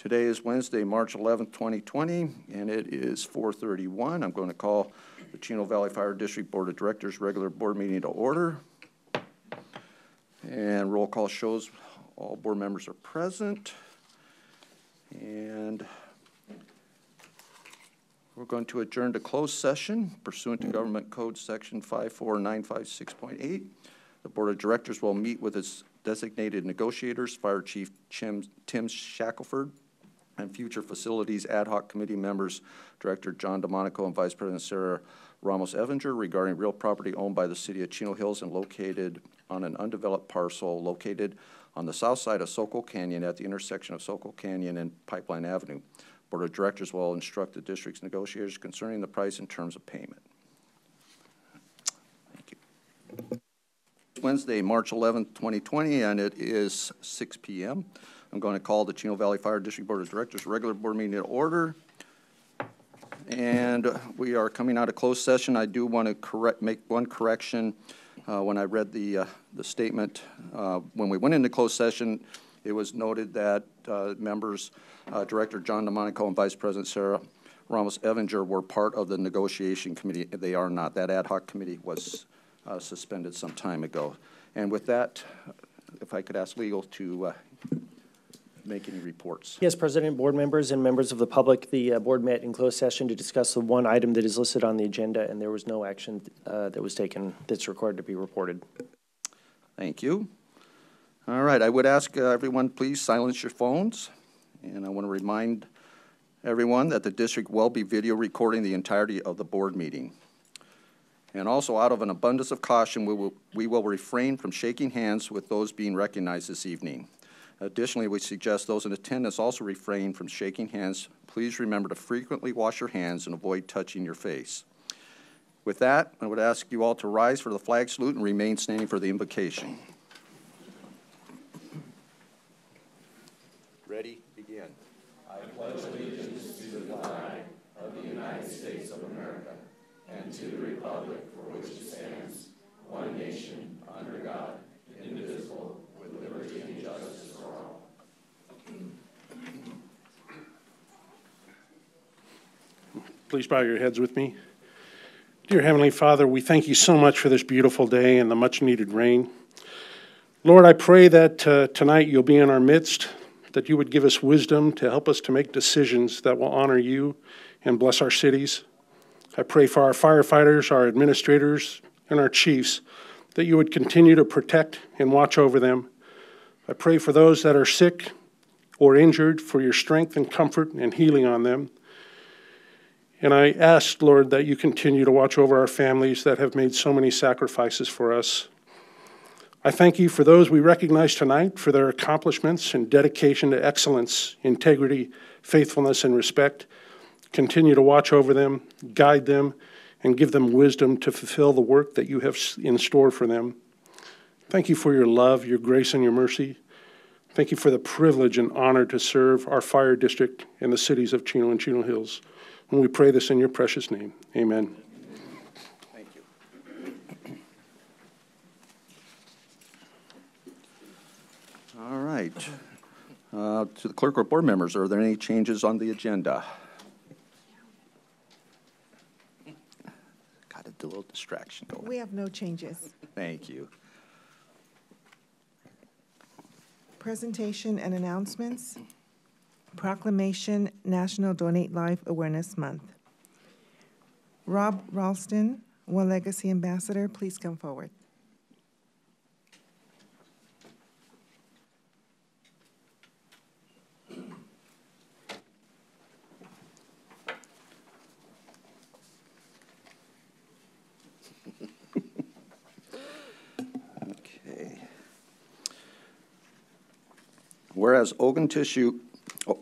Today is Wednesday, March 11th, 2020, and it is 4:31. I'm going to call the Chino Valley Fire District Board of Directors regular board meeting to order. And roll call shows all board members are present. And we're going to adjourn to closed session pursuant to Government Code Section 54956.8. The Board of Directors will meet with its designated negotiators, Fire Chief Tim Shackelford, and future facilities ad hoc committee members, Director John DeMonaco and Vice President Sarah Ramos Evinger, regarding real property owned by the city of Chino Hills and located on an undeveloped parcel located on the south side of Soquel Canyon at the intersection of Soquel Canyon and Pipeline Avenue. Board of Directors will instruct the district's negotiators concerning the price and terms of payment. Thank you. Wednesday, March 11th, 2020, and it is 6 p.m. I'm going to call the Chino Valley Fire District Board of Directors regular board meeting to order. And we are coming out of closed session. I do want to correct, make one correction. Uh, when I read the, uh, the statement, uh, when we went into closed session, it was noted that uh, members, uh, Director John DeMonaco and Vice President Sarah Ramos Evinger were part of the negotiation committee. They are not. That ad hoc committee was uh, suspended some time ago. And with that, if I could ask legal to make any reports. Yes, President, board members, and members of the public, the uh, board met in closed session to discuss the one item that is listed on the agenda, and there was no action uh, that was taken that's required to be reported. Thank you. All right, I would ask uh, everyone, please silence your phones. And I want to remind everyone that the district will be video recording the entirety of the board meeting. And also, out of an abundance of caution, we will, we will refrain from shaking hands with those being recognized this evening. Additionally, we suggest those in attendance also refrain from shaking hands. Please remember to frequently wash your hands and avoid touching your face. With that, I would ask you all to rise for the flag salute and remain standing for the invocation. Ready, begin. I pledge allegiance to the flag of the United States of America and to the republic for which it stands, one nation, under God, indivisible, with liberty and justice Please bow your heads with me. Dear Heavenly Father, we thank you so much for this beautiful day and the much needed rain. Lord, I pray that uh, tonight you'll be in our midst, that you would give us wisdom to help us to make decisions that will honor you and bless our cities. I pray for our firefighters, our administrators, and our chiefs that you would continue to protect and watch over them. I pray for those that are sick or injured for your strength and comfort and healing on them. And I ask, Lord, that you continue to watch over our families that have made so many sacrifices for us. I thank you for those we recognize tonight for their accomplishments and dedication to excellence, integrity, faithfulness, and respect. Continue to watch over them, guide them, and give them wisdom to fulfill the work that you have in store for them. Thank you for your love, your grace, and your mercy. Thank you for the privilege and honor to serve our fire district in the cities of Chino and Chino Hills. And we pray this in your precious name. Amen. Thank you. All right. Uh, to the clerk or board members, are there any changes on the agenda? Got a little distraction going. We have no changes. Thank you. Presentation and announcements. Proclamation National Donate Life Awareness Month. Rob Ralston, One Legacy Ambassador, please come forward. Whereas organ tissue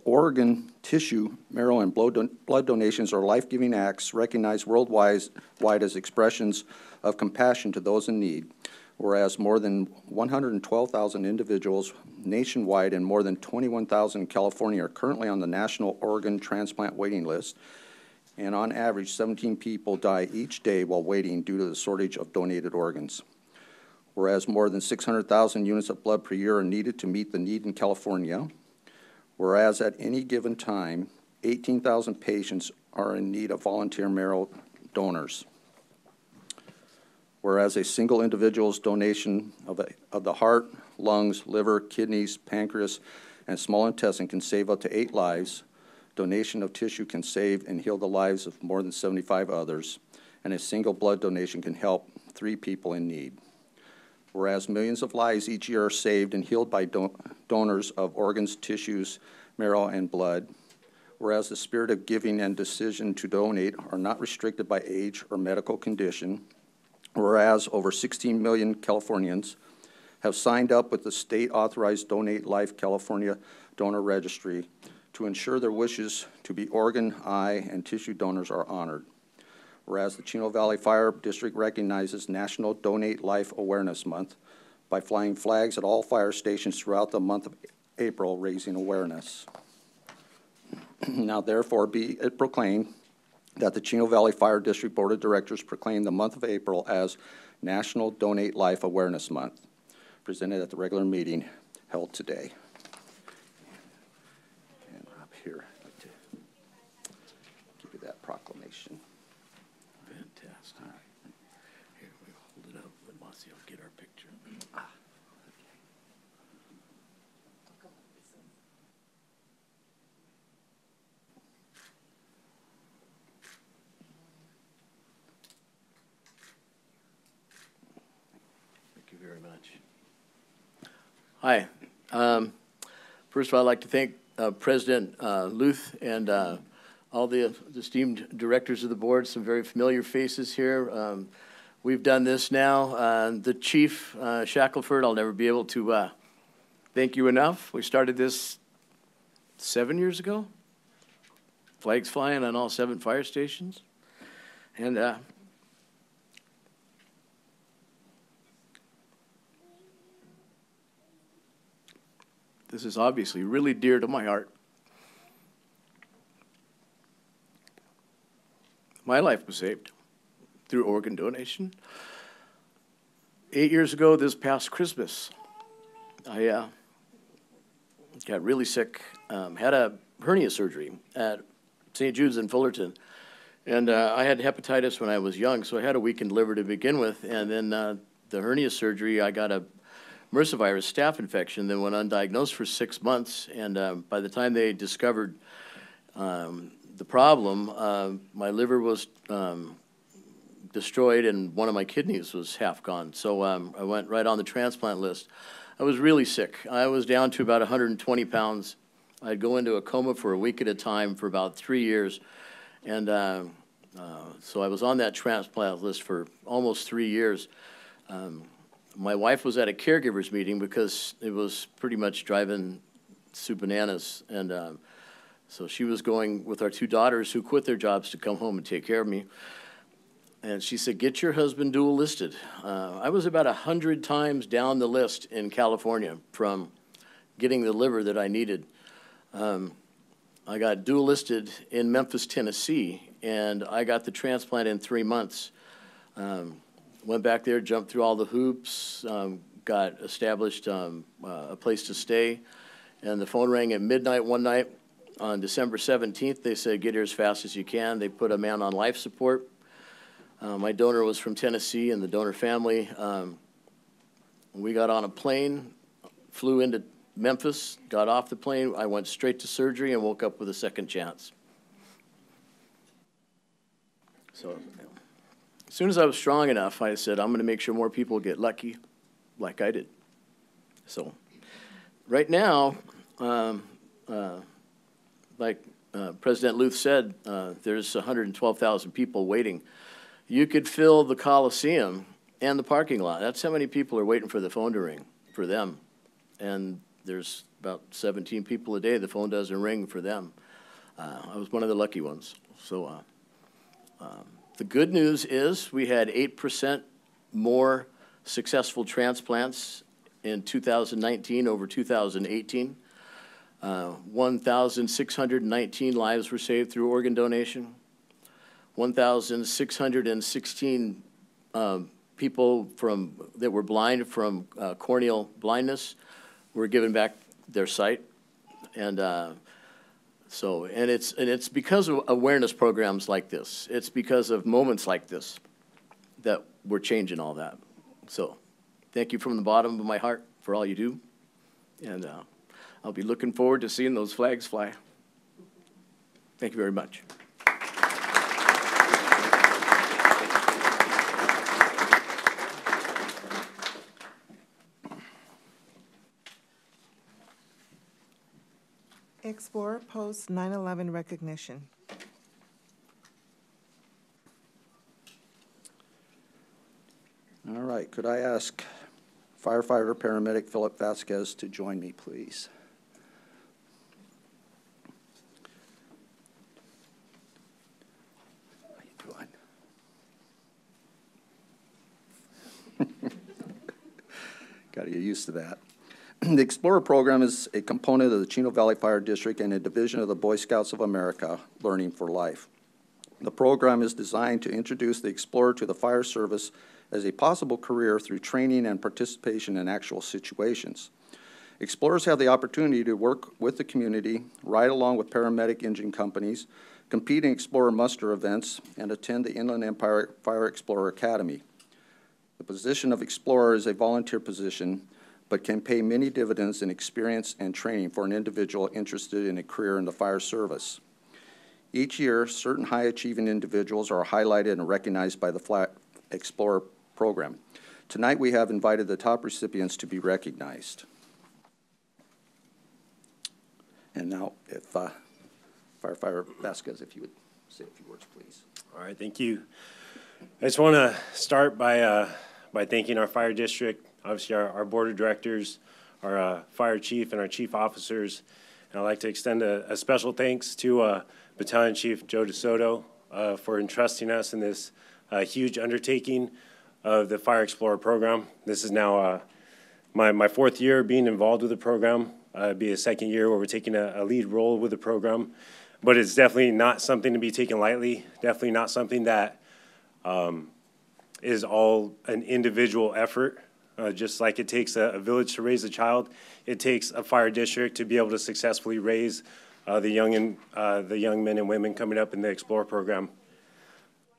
organ, tissue, marrow, and blood donations are life-giving acts recognized worldwide as expressions of compassion to those in need, whereas more than 112,000 individuals nationwide and more than 21,000 in California are currently on the National Organ Transplant Waiting List, and on average, 17 people die each day while waiting due to the shortage of donated organs. Whereas more than 600,000 units of blood per year are needed to meet the need in California, Whereas at any given time, 18,000 patients are in need of volunteer marrow donors. Whereas a single individual's donation of, a- of the heart, lungs, liver, kidneys, pancreas, and small intestine can save up to eight lives, donation of tissue can save and heal the lives of more than 75 others, and a single blood donation can help three people in need. Whereas millions of lives each year are saved and healed by don- donors of organs, tissues, marrow, and blood. Whereas the spirit of giving and decision to donate are not restricted by age or medical condition. Whereas over 16 million Californians have signed up with the state-authorized Donate Life California Donor Registry to ensure their wishes to be organ, eye, and tissue donors are honored. Whereas the Chino Valley Fire District recognizes National Donate Life Awareness Month by flying flags at all fire stations throughout the month of April, raising awareness. Now therefore be it proclaimed that the Chino Valley Fire District Board of Directors proclaim the month of April as National Donate Life Awareness Month, presented at the regular meeting held today. And up here, I'd like to give you that proclamation. Fantastic. Here, we hold it up, let Marcio get our picture. Thank you very much. Hi. Um, First of all, I'd like to thank uh, President uh, Luth and uh, all the esteemed directors of the board, some very familiar faces here. Um, We've done this now. Uh, The chief, uh, Shackelford, I'll never be able to uh, thank you enough. We started this seven years ago. Flags flying on all seven fire stations. And this is obviously really dear to my heart. My life was saved through organ donation. Eight years ago, this past Christmas, I uh, got really sick, um, had a hernia surgery at St. Jude's in Fullerton. And uh, I had hepatitis when I was young, so I had a weakened liver to begin with. And then uh, the hernia surgery, I got a MRSA virus staph infection, then went undiagnosed for six months. And uh, by the time they discovered um, the problem, uh, my liver was um, destroyed and one of my kidneys was half gone. So um, I went right on the transplant list. I was really sick. I was down to about 120 pounds. I'd go into a coma for a week at a time for about three years. And uh, uh, so I was on that transplant list for almost three years. Um, my wife was at a caregivers meeting because it was pretty much driving Sue bananas. And um, so she was going with our two daughters who quit their jobs to come home and take care of me. And she said, Get your husband dual listed. Uh, I was about a 100 times down the list in California from getting the liver that I needed. Um, I got dual listed in Memphis, Tennessee, and I got the transplant in three months. Um, went back there, jumped through all the hoops, um, got established um, uh, a place to stay, and the phone rang at midnight one night on December 17th. They said, Get here as fast as you can. They put a man on life support. Uh, my donor was from Tennessee and the donor family. Um, we got on a plane, flew into Memphis, got off the plane. I went straight to surgery and woke up with a second chance. So, soon as I was strong enough, I said, I'm going to make sure more people get lucky like I did. So, right now, um, uh, like uh, President Luth said, uh, there's 112,000 people waiting. You could fill the Coliseum and the parking lot. That's how many people are waiting for the phone to ring for them. And there's about 17 people a day the phone doesn't ring for them. Uh, I was one of the lucky ones. So uh, um, the good news is we had 8% more successful transplants in 2019 over 2018. Uh, 1,619 lives were saved through organ donation. 1,616 um, people from, that were blind from uh, corneal blindness were given back their sight. And uh, so, and it's, and it's because of awareness programs like this. It's because of moments like this that we're changing all that. So, thank you from the bottom of my heart for all you do. And uh, I'll be looking forward to seeing those flags fly. Thank you very much. Post 9/11 recognition. All right, could I ask firefighter paramedic Philip Vasquez to join me, please? Got to get used to that. The Explorer program is a component of the Chino Valley Fire District and a division of the Boy Scouts of America, Learning for Life. The program is designed to introduce the Explorer to the fire service as a possible career through training and participation in actual situations. Explorers have the opportunity to work with the community, ride along with paramedic engine companies, compete in Explorer muster events, and attend the Inland Empire Fire Explorer Academy. The position of Explorer is a volunteer position, but can pay many dividends in experience and training for an individual interested in a career in the fire service. Each year, certain high-achieving individuals are highlighted and recognized by the Flat Explorer program. Tonight, we have invited the top recipients to be recognized. And now, if uh, firefighter Vasquez, if you would say a few words, please. All right, thank you. I just want to start by, uh, by thanking our fire district, obviously our, our board of directors, our uh, fire chief and our chief officers. And I'd like to extend a, a special thanks to uh, Battalion Chief Joe DeSoto uh, for entrusting us in this uh, huge undertaking of the Fire Explorer program. This is now uh, my, my fourth year being involved with the program. Uh, it'll be a second year where we're taking a, a lead role with the program. But it's definitely not something to be taken lightly, definitely not something that um, is all an individual effort. Uh, just like it takes a, a, village to raise a child, it takes a fire district to be able to successfully raise uh, the young and uh, the young men and women coming up in the Explore program.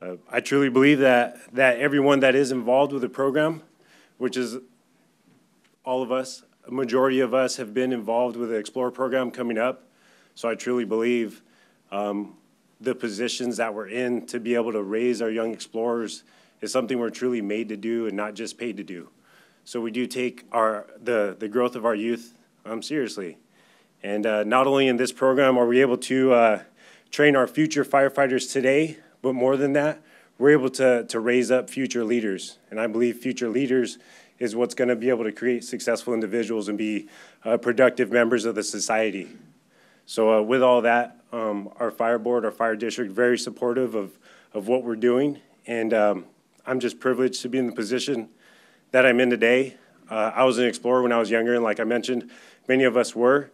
Uh, I truly believe that that everyone that is involved with the program, which is all of us, a majority of us have been involved with the Explore program coming up. So I truly believe um, the positions that we're in to be able to raise our young explorers is something we're truly made to do and not just paid to do. So we do take our the the growth of our youth um, seriously, and uh, not only in this program are we able to uh, train our future firefighters today, but more than that, we're able to to raise up future leaders. And I believe future leaders is what's going to be able to create successful individuals and be uh, productive members of the society. So uh, with all that, um, our fire board, our fire district, very supportive of of what we're doing, and um, I'm just privileged to be in the position that I'm in today. Uh, I was an explorer when I was younger, and like I mentioned, many of us were.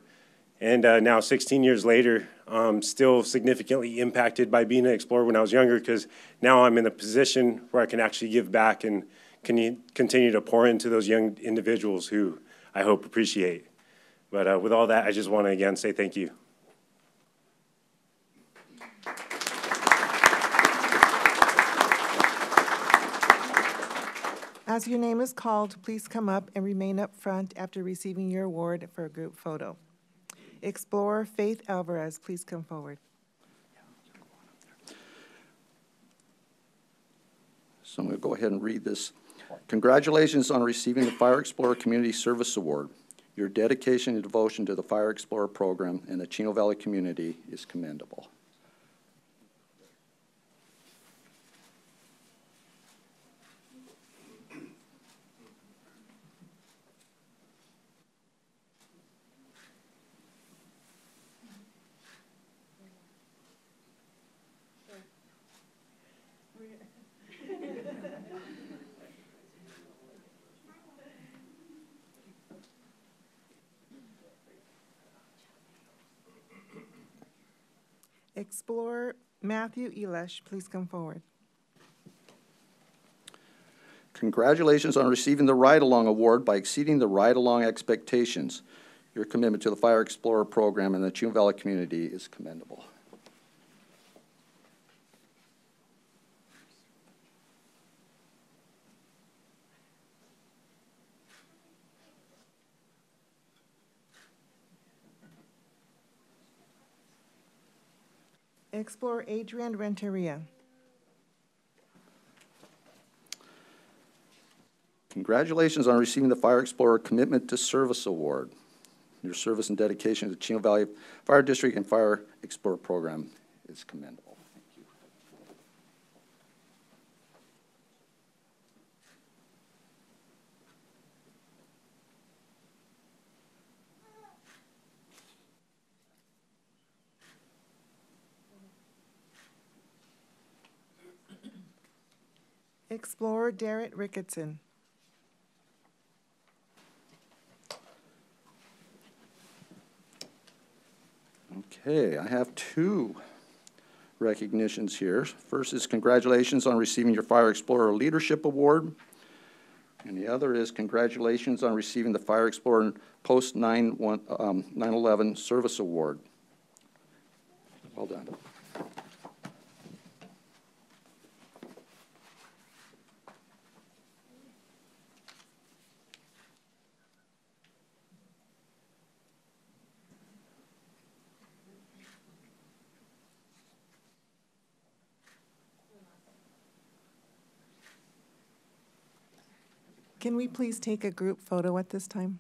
And uh, now, 16 years later, um, still significantly impacted by being an explorer when I was younger because now I'm in a position where I can actually give back and can continue to pour into those young individuals who I hope appreciate. But uh, with all that, I just want to again say thank you. As your name is called, please come up and remain up front after receiving your award for a group photo. Explorer Faith Alvarez, please come forward. So I'm going to go ahead and read this. Congratulations on receiving the Fire Explorer Community Service Award. Your dedication and devotion to the Fire Explorer program and the Chino Valley community is commendable. Explorer Matthew Elish, please come forward. Congratulations on receiving the Ride Along Award by exceeding the Ride Along expectations. Your commitment to the Fire Explorer program and the Chino Valley community is commendable. Explorer Adrian Renteria. Congratulations on receiving the Fire Explorer Commitment to Service Award. Your service and dedication to the Chino Valley Fire District and Fire Explorer Program is commendable. Thank you. Explorer Derek Ricketson. Okay, I have two recognitions here. First is congratulations on receiving your Fire Explorer Leadership Award. And the other is congratulations on receiving the Fire Explorer Post 9 um, 9/11 Service Award. Well done. Can we please take a group photo at this time?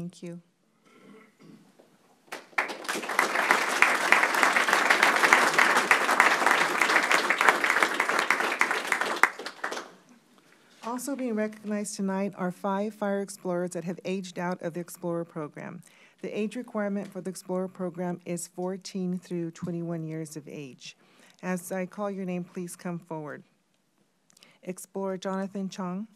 Thank you. Also being recognized tonight are five fire explorers that have aged out of the Explorer program. The age requirement for the Explorer program is 14 through 21 years of age. As I call your name, please come forward. Explorer Jonathan Chong.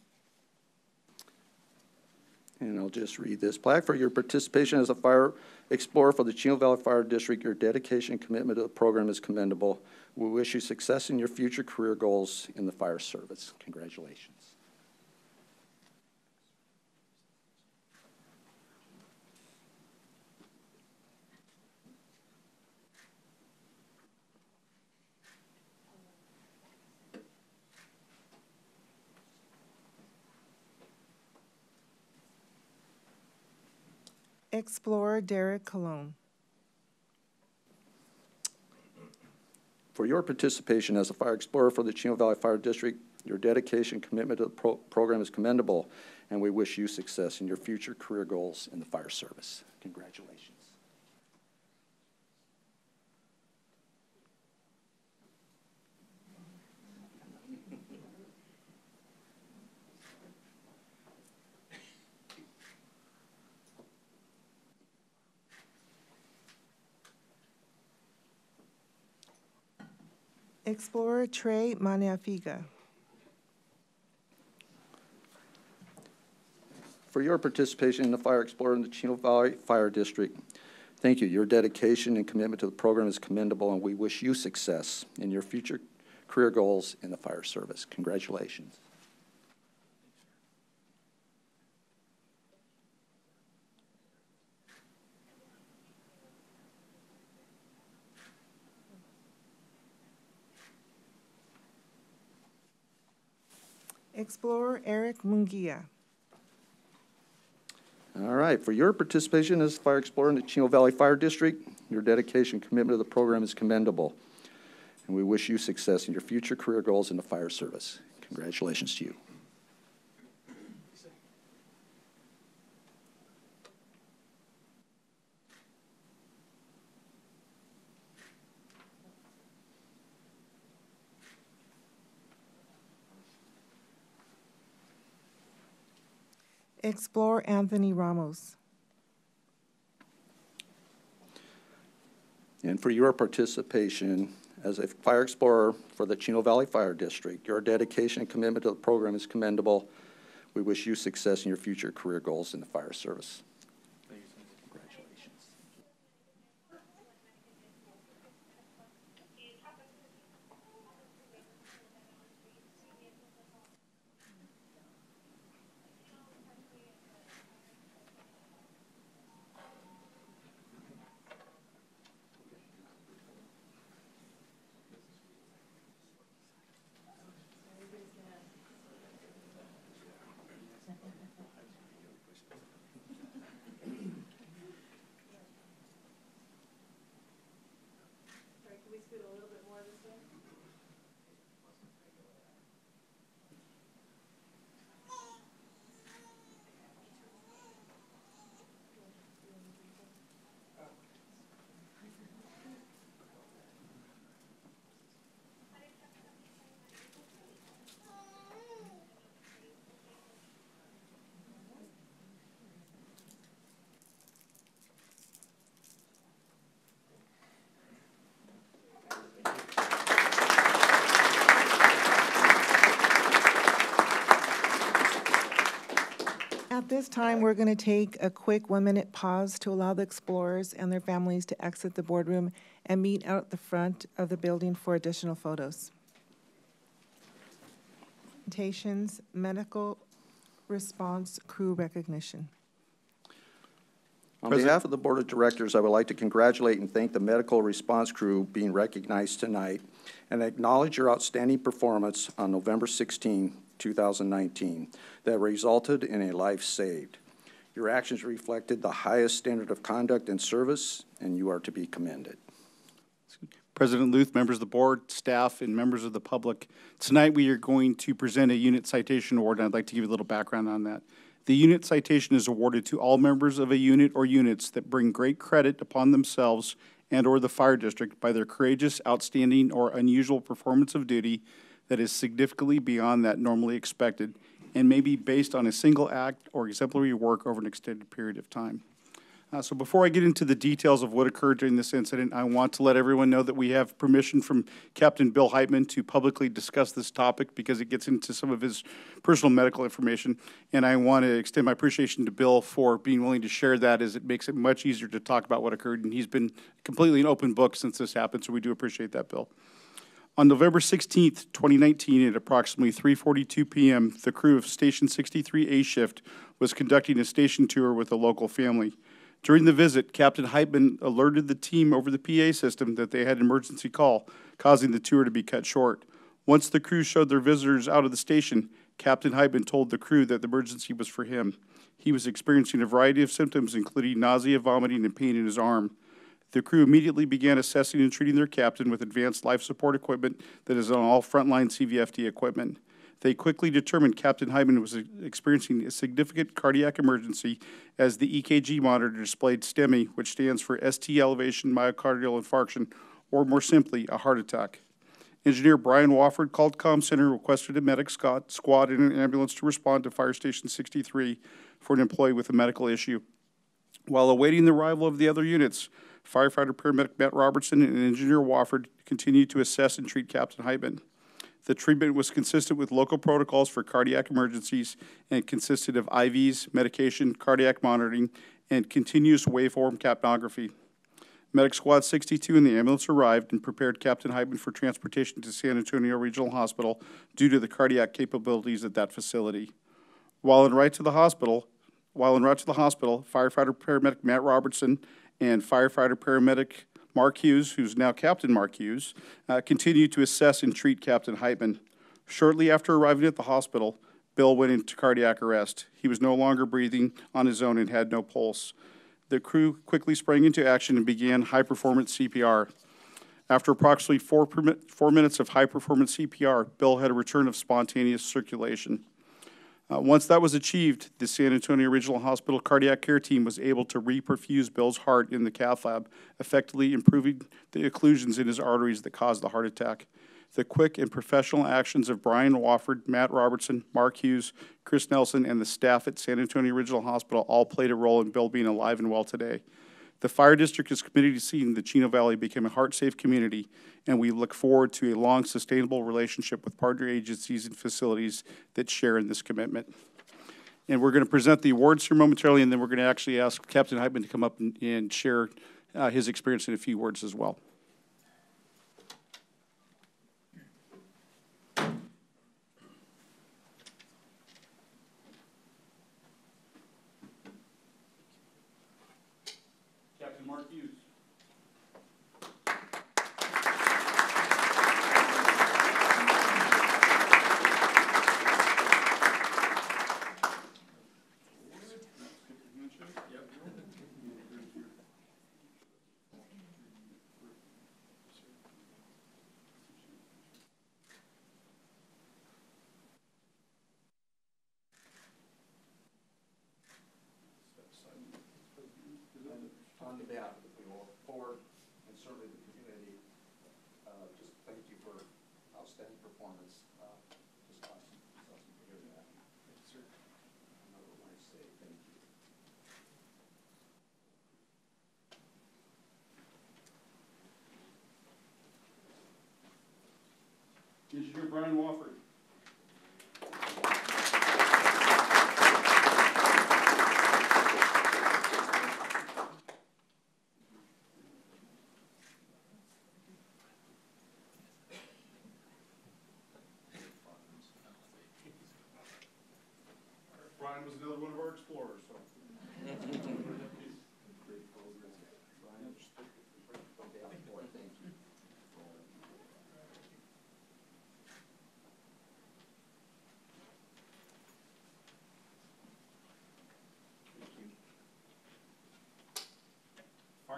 And I'll just read this. Plaque for your participation as a fire explorer for the Chino Valley Fire District. Your dedication and commitment to the program is commendable. We wish you success in your future career goals in the fire service. Congratulations. Explorer Derek Cologne. For your participation as a fire explorer for the Chino Valley Fire District, your dedication, commitment to the pro- program is commendable, and we wish you success in your future career goals in the fire service. Congratulations. Explorer Trey Maniafiga. for your participation in the Fire Explorer in the Chino Valley Fire District. Thank you. Your dedication and commitment to the program is commendable, and we wish you success in your future career goals in the fire service. Congratulations. Explorer Eric Mungia. All right, for your participation as Fire Explorer in the Chino Valley Fire District, your dedication, and commitment to the program is commendable. And we wish you success in your future career goals in the fire service. Congratulations to you. Explorer Anthony Ramos. And for your participation as a fire explorer for the Chino Valley Fire District, your dedication and commitment to the program is commendable. We wish you success in your future career goals in the fire service. At this time, we're going to take a quick one-minute pause to allow the explorers and their families to exit the boardroom and meet out the front of the building for additional photos. Presentations, medical response crew recognition. On behalf of the Board of Directors, I would like to congratulate and thank the medical response crew being recognized tonight and acknowledge your outstanding performance on November 16, 2019, that resulted in a life saved. Your actions reflected the highest standard of conduct and service, and you are to be commended. President Luth, members of the board, staff, and members of the public. Tonight, we are going to present a unit citation award, and I'd like to give you a little background on that. The unit citation is awarded to all members of a unit or units that bring great credit upon themselves and/or the fire district by their courageous, outstanding, or unusual performance of duty that is significantly beyond that normally expected and may be based on a single act or exemplary work over an extended period of time. Uh, So before I get into the details of what occurred during this incident, I want to let everyone know that we have permission from Captain Bill Heitman to publicly discuss this topic because it gets into some of his personal medical information. And I want to extend my appreciation to Bill for being willing to share that as it makes it much easier to talk about what occurred. And he's been completely an open book since this happened, so we do appreciate that, Bill. On November 16th, 2019, at approximately 3:42 PM, the crew of Station 63A shift was conducting a station tour with a local family. During the visit, Captain Heitman alerted the team over the PA system that they had an emergency call, causing the tour to be cut short. Once the crew showed their visitors out of the station, Captain Heitman told the crew that the emergency was for him. He was experiencing a variety of symptoms, including nausea, vomiting, and pain in his arm. The crew immediately began assessing and treating their captain with advanced life support equipment that is on all frontline CVFD equipment. They quickly determined Captain Heitman was experiencing a significant cardiac emergency as the EKG monitor displayed STEMI, which stands for ST elevation myocardial infarction, or more simply, a heart attack. Engineer Brian Wofford called comm center, requested a medic squad, squad and an ambulance to respond to Fire Station 63 for an employee with a medical issue. While awaiting the arrival of the other units, firefighter paramedic Matt Robertson and engineer Wofford continued to assess and treat Captain Heitman. The treatment was consistent with local protocols for cardiac emergencies and consisted of IVs, medication, cardiac monitoring, and continuous waveform capnography. Medic Squad 62 and the ambulance arrived and prepared Captain Heitman for transportation to San Antonio Regional Hospital due to the cardiac capabilities at that facility. While en route to the hospital, while en route to the hospital, firefighter paramedic Matt Robertson and firefighter paramedic Mark Hughes, who's now Captain Mark Hughes, uh, continued to assess and treat Captain Heitman. Shortly after arriving at the hospital, Bill went into cardiac arrest. He was no longer breathing on his own and had no pulse. The crew quickly sprang into action and began high performance CPR. After approximately four, four minutes of high performance CPR, Bill had a return of spontaneous circulation. Uh, once that was achieved, the San Antonio Regional Hospital cardiac care team was able to reperfuse Bill's heart in the cath lab, effectively improving the occlusions in his arteries that caused the heart attack. The quick and professional actions of Brian Wofford, Matt Robertson, Mark Hughes, Chris Nelson, and the staff at San Antonio Regional Hospital all played a role in Bill being alive and well today. The fire district is committed to seeing the Chino Valley become a heart-safe community, and we look forward to a long, sustainable relationship with partner agencies and facilities that share in this commitment. And we're going to present the awards here momentarily, and then we're going to actually ask Captain Heitman to come up and, and share uh, his experience in a few words as well. Captain Mark Hughes. On behalf of the people, board, and certainly the community, uh, just thank you for outstanding performance. Uh, Just awesome, it's awesome to hear that. Thank you, sir. Another one I say, thank you. Engineer Brian Wofford.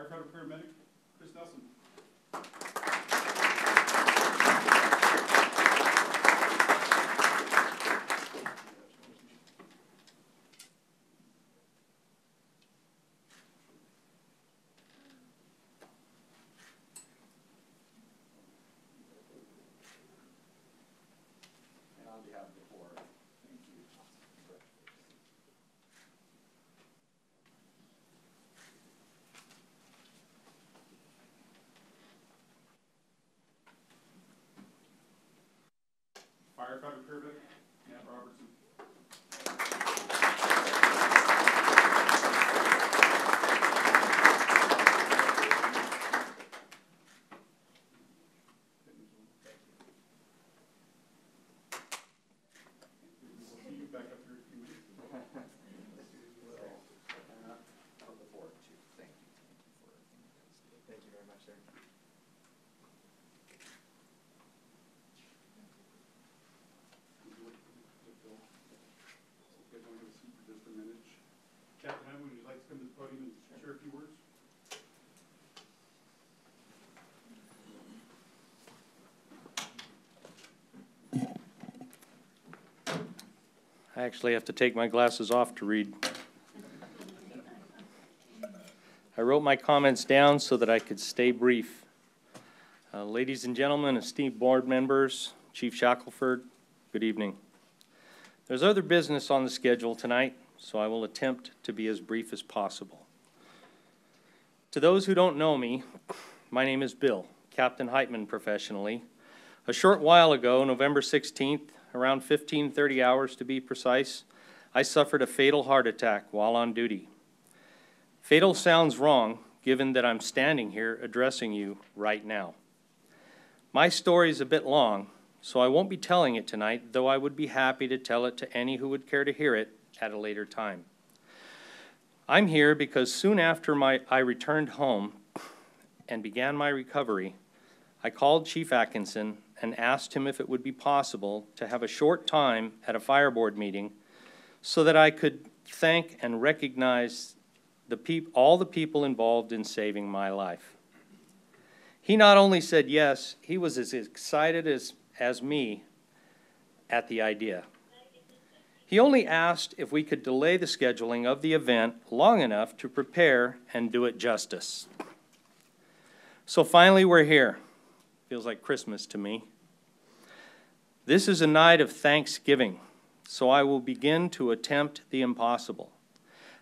Firefighter paramedic, Firefighter paramedic, Matt Robertson. We'll see you back up here in a few minutes. From the board, too, thank you. Thank you very much, sir. Get on your seat for just a minute. Captain Heitman, would you like to come to the podium and share a few words? I actually have to take my glasses off to read. I wrote my comments down so that I could stay brief. Uh, Ladies and gentlemen, esteemed board members, Chief Shackelford, good evening. There's other business on the schedule tonight, so I will attempt to be as brief as possible. To those who don't know me, my name is Bill, Captain Heitman professionally. A short while ago, November 16th, around 15:30 hours to be precise, I suffered a fatal heart attack while on duty. Fatal sounds wrong, given that I'm standing here addressing you right now. My story is a bit long, so I won't be telling it tonight, though I would be happy to tell it to any who would care to hear it at a later time. I'm here because soon after my, I returned home and began my recovery, I called Chief Atkinson and asked him if it would be possible to have a short time at a fire board meeting so that I could thank and recognize the peop- all the people involved in saving my life. He not only said yes, he was as excited as, as me at the idea. He only asked if we could delay the scheduling of the event long enough to prepare and do it justice. So finally, we're here. Feels like Christmas to me. This is a night of thanksgiving, so I will begin to attempt the impossible.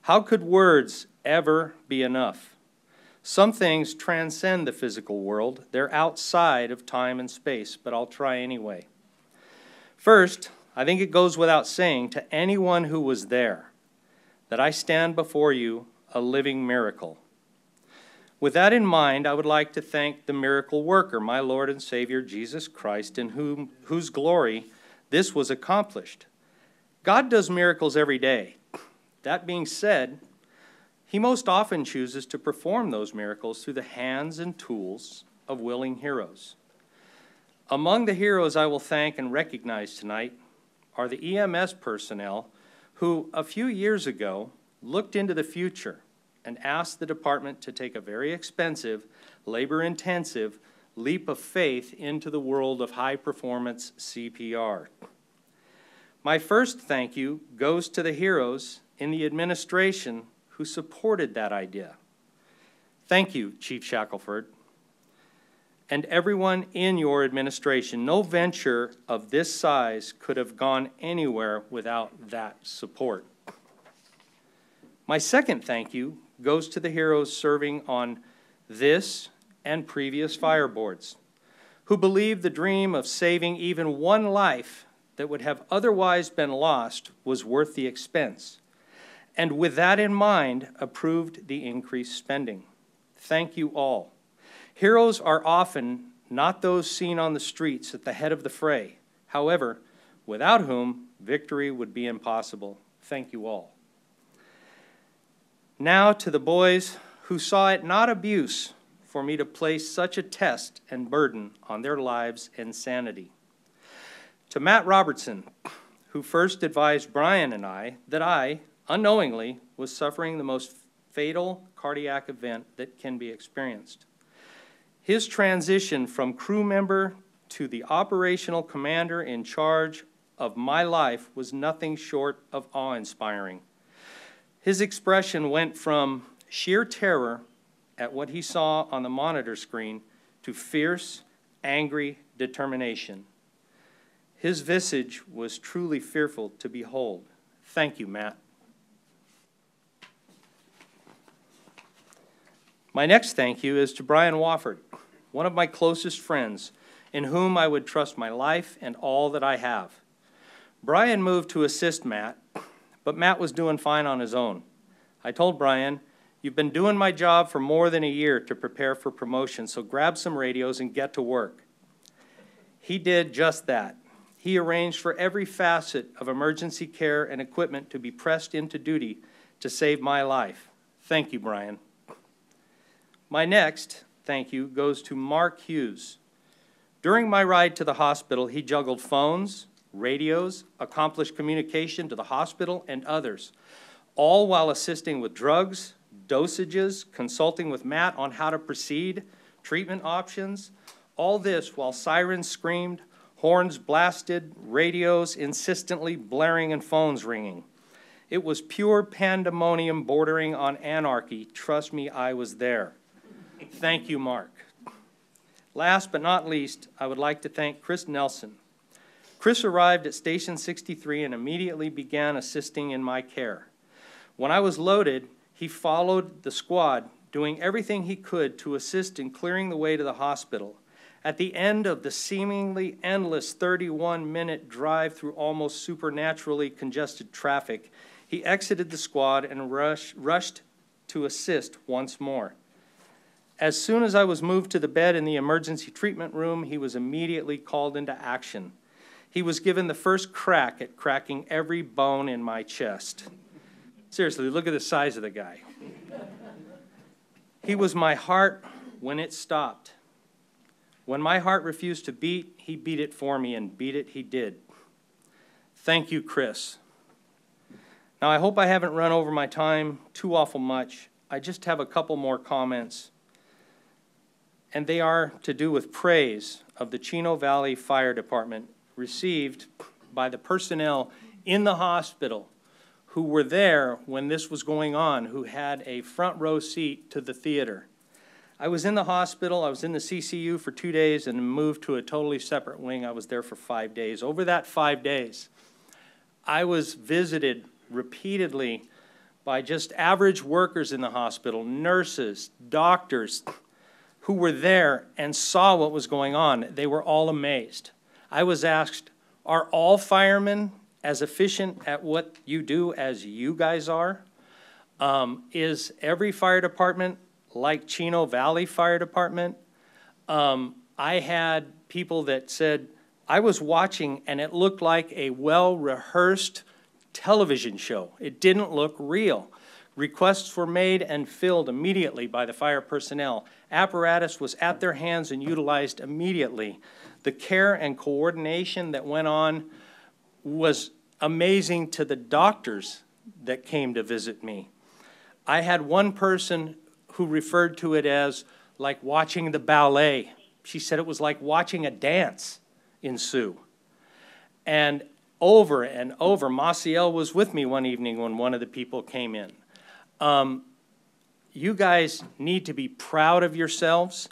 How could words ever be enough? Some things transcend the physical world, they're outside of time and space, but I'll try anyway. First, I think it goes without saying to anyone who was there that I stand before you a living miracle. With that in mind, I would like to thank the miracle worker, my Lord and Savior Jesus Christ, in whom, whose glory this was accomplished. God does miracles every day. That being said, he most often chooses to perform those miracles through the hands and tools of willing heroes. Among the heroes I will thank and recognize tonight are the EMS personnel who, a few years ago, looked into the future and asked the department to take a very expensive, labor intensive leap of faith into the world of high performance CPR. My first thank you goes to the heroes in the administration who supported that idea. Thank you, Chief Shackelford, and everyone in your administration. No venture of this size could have gone anywhere without that support. My second thank you goes to the heroes serving on this and previous fire boards, who believed the dream of saving even one life that would have otherwise been lost was worth the expense, and with that in mind, approved the increased spending. Thank you all. Heroes are often not those seen on the streets at the head of the fray. However, without whom victory would be impossible. Thank you all. Now to the boys who saw it not abuse for me to place such a test and burden on their lives and sanity. To Matt Robertson, who first advised Brian and I that I, unknowingly, was suffering the most fatal cardiac event that can be experienced. His transition from crew member to the operational commander in charge of my life was nothing short of awe inspiring. His expression went from sheer terror at what he saw on the monitor screen to fierce, angry determination. His visage was truly fearful to behold. Thank you, Matt. My next thank you is to Brian Wofford, one of my closest friends, in whom I would trust my life and all that I have. Brian moved to assist Matt but Matt was doing fine on his own. I told Brian, You've been doing my job for more than a year to prepare for promotion, so grab some radios and get to work. He did just that. He arranged for every facet of emergency care and equipment to be pressed into duty to save my life. Thank you, Brian. My next thank you goes to Mark Hughes. During my ride to the hospital, he juggled phones, radios, accomplished communication to the hospital, and others, all while assisting with drugs, dosages, consulting with Matt on how to proceed, treatment options, all this while sirens screamed, horns blasted, radios insistently blaring, and phones ringing. It was pure pandemonium bordering on anarchy. Trust me, I was there. Thank you, Mark. Last but not least, I would like to thank Chris Nelson, Chris arrived at Station 63 and immediately began assisting in my care. When I was loaded, he followed the squad, doing everything he could to assist in clearing the way to the hospital. At the end of the seemingly endless 31 minute drive through almost supernaturally congested traffic, he exited the squad and rush, rushed to assist once more. As soon as I was moved to the bed in the emergency treatment room, he was immediately called into action. He was given the first crack at cracking every bone in my chest. Seriously, look at the size of the guy. He was my heart when it stopped. When my heart refused to beat, he beat it for me, and beat it he did. Thank you, Chris. Now, I hope I haven't run over my time too awful much. I just have a couple more comments, and they are to do with praise of the Chino Valley Fire Department received by the personnel in the hospital who were there when this was going on, who had a front row seat to the theater. I was in the hospital, I was in the CCU for two days and moved to a totally separate wing. I was there for five days. Over that five days, I was visited repeatedly by just average workers in the hospital, nurses, doctors, who were there and saw what was going on. They were all amazed. I was asked, Are all firemen as efficient at what you do as you guys are? Um, is every fire department like Chino Valley Fire Department? Um, I had people that said, I was watching and it looked like a well rehearsed television show. It didn't look real. Requests were made and filled immediately by the fire personnel. Apparatus was at their hands and utilized immediately. The care and coordination that went on was amazing to the doctors that came to visit me. I had one person who referred to it as like watching the ballet. She said it was like watching a dance ensue. And over and over, Maciel was with me one evening when one of the people came in. Um, you guys need to be proud of yourselves.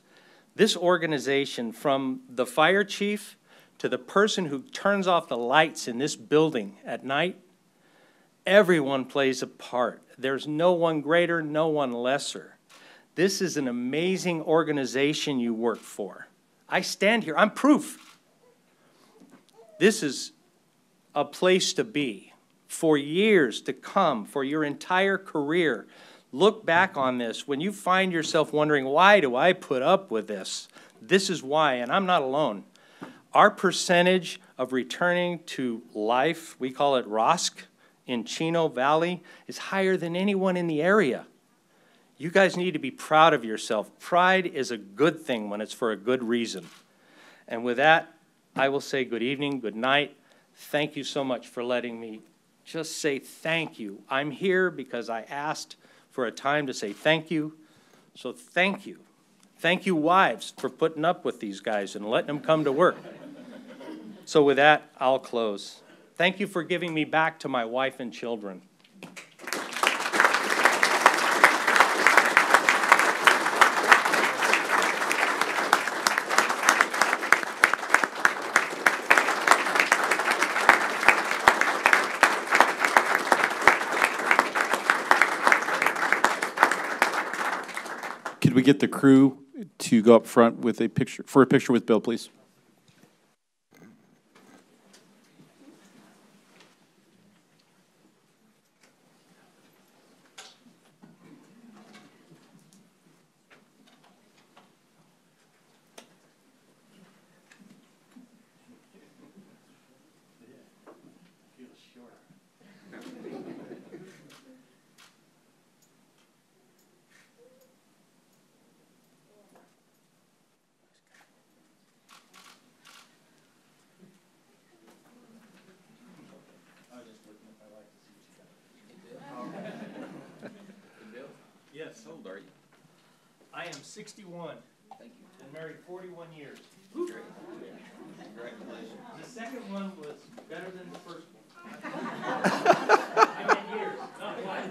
This organization, from the fire chief to the person who turns off the lights in this building at night, everyone plays a part. There's no one greater, no one lesser. This is an amazing organization you work for. I stand here, I'm proof. This is a place to be for years to come, for your entire career. Look back on this. When you find yourself wondering, why do I put up with this? This is why, and I'm not alone. Our percentage of returning to life, we call it ROSC, in Chino Valley, is higher than anyone in the area. You guys need to be proud of yourself. Pride is a good thing when it's for a good reason. And with that, I will say good evening, good night. Thank you so much for letting me just say thank you. I'm here because I asked for a time to say thank you. So thank you. Thank you, wives, for putting up with these guys and letting them come to work. So with that, I'll close. Thank you for giving me back to my wife and children. We get the crew to go up front with a picture, for a picture with Bill, please? Yes. How old are you? I am 61. Thank you. Been married 41 years. Congratulations. The second one was better than the first one. I meant years, not life.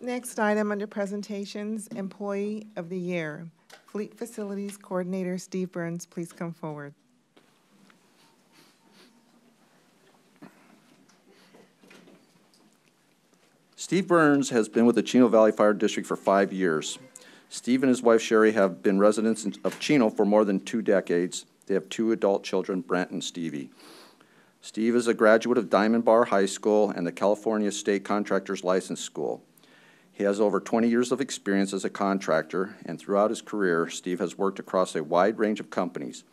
Next item under presentations, Employee of the Year. Fleet Facilities Coordinator Steve Burns, please come forward. Steve Burns has been with the Chino Valley Fire District for five years. Steve and his wife Sherry have been residents of Chino for more than two decades. They have two adult children, Brent and Stevie. Steve is a graduate of Diamond Bar High School and the California State Contractors License School. He has over 20 years of experience as a contractor, and throughout his career, Steve has worked across a wide range of companies.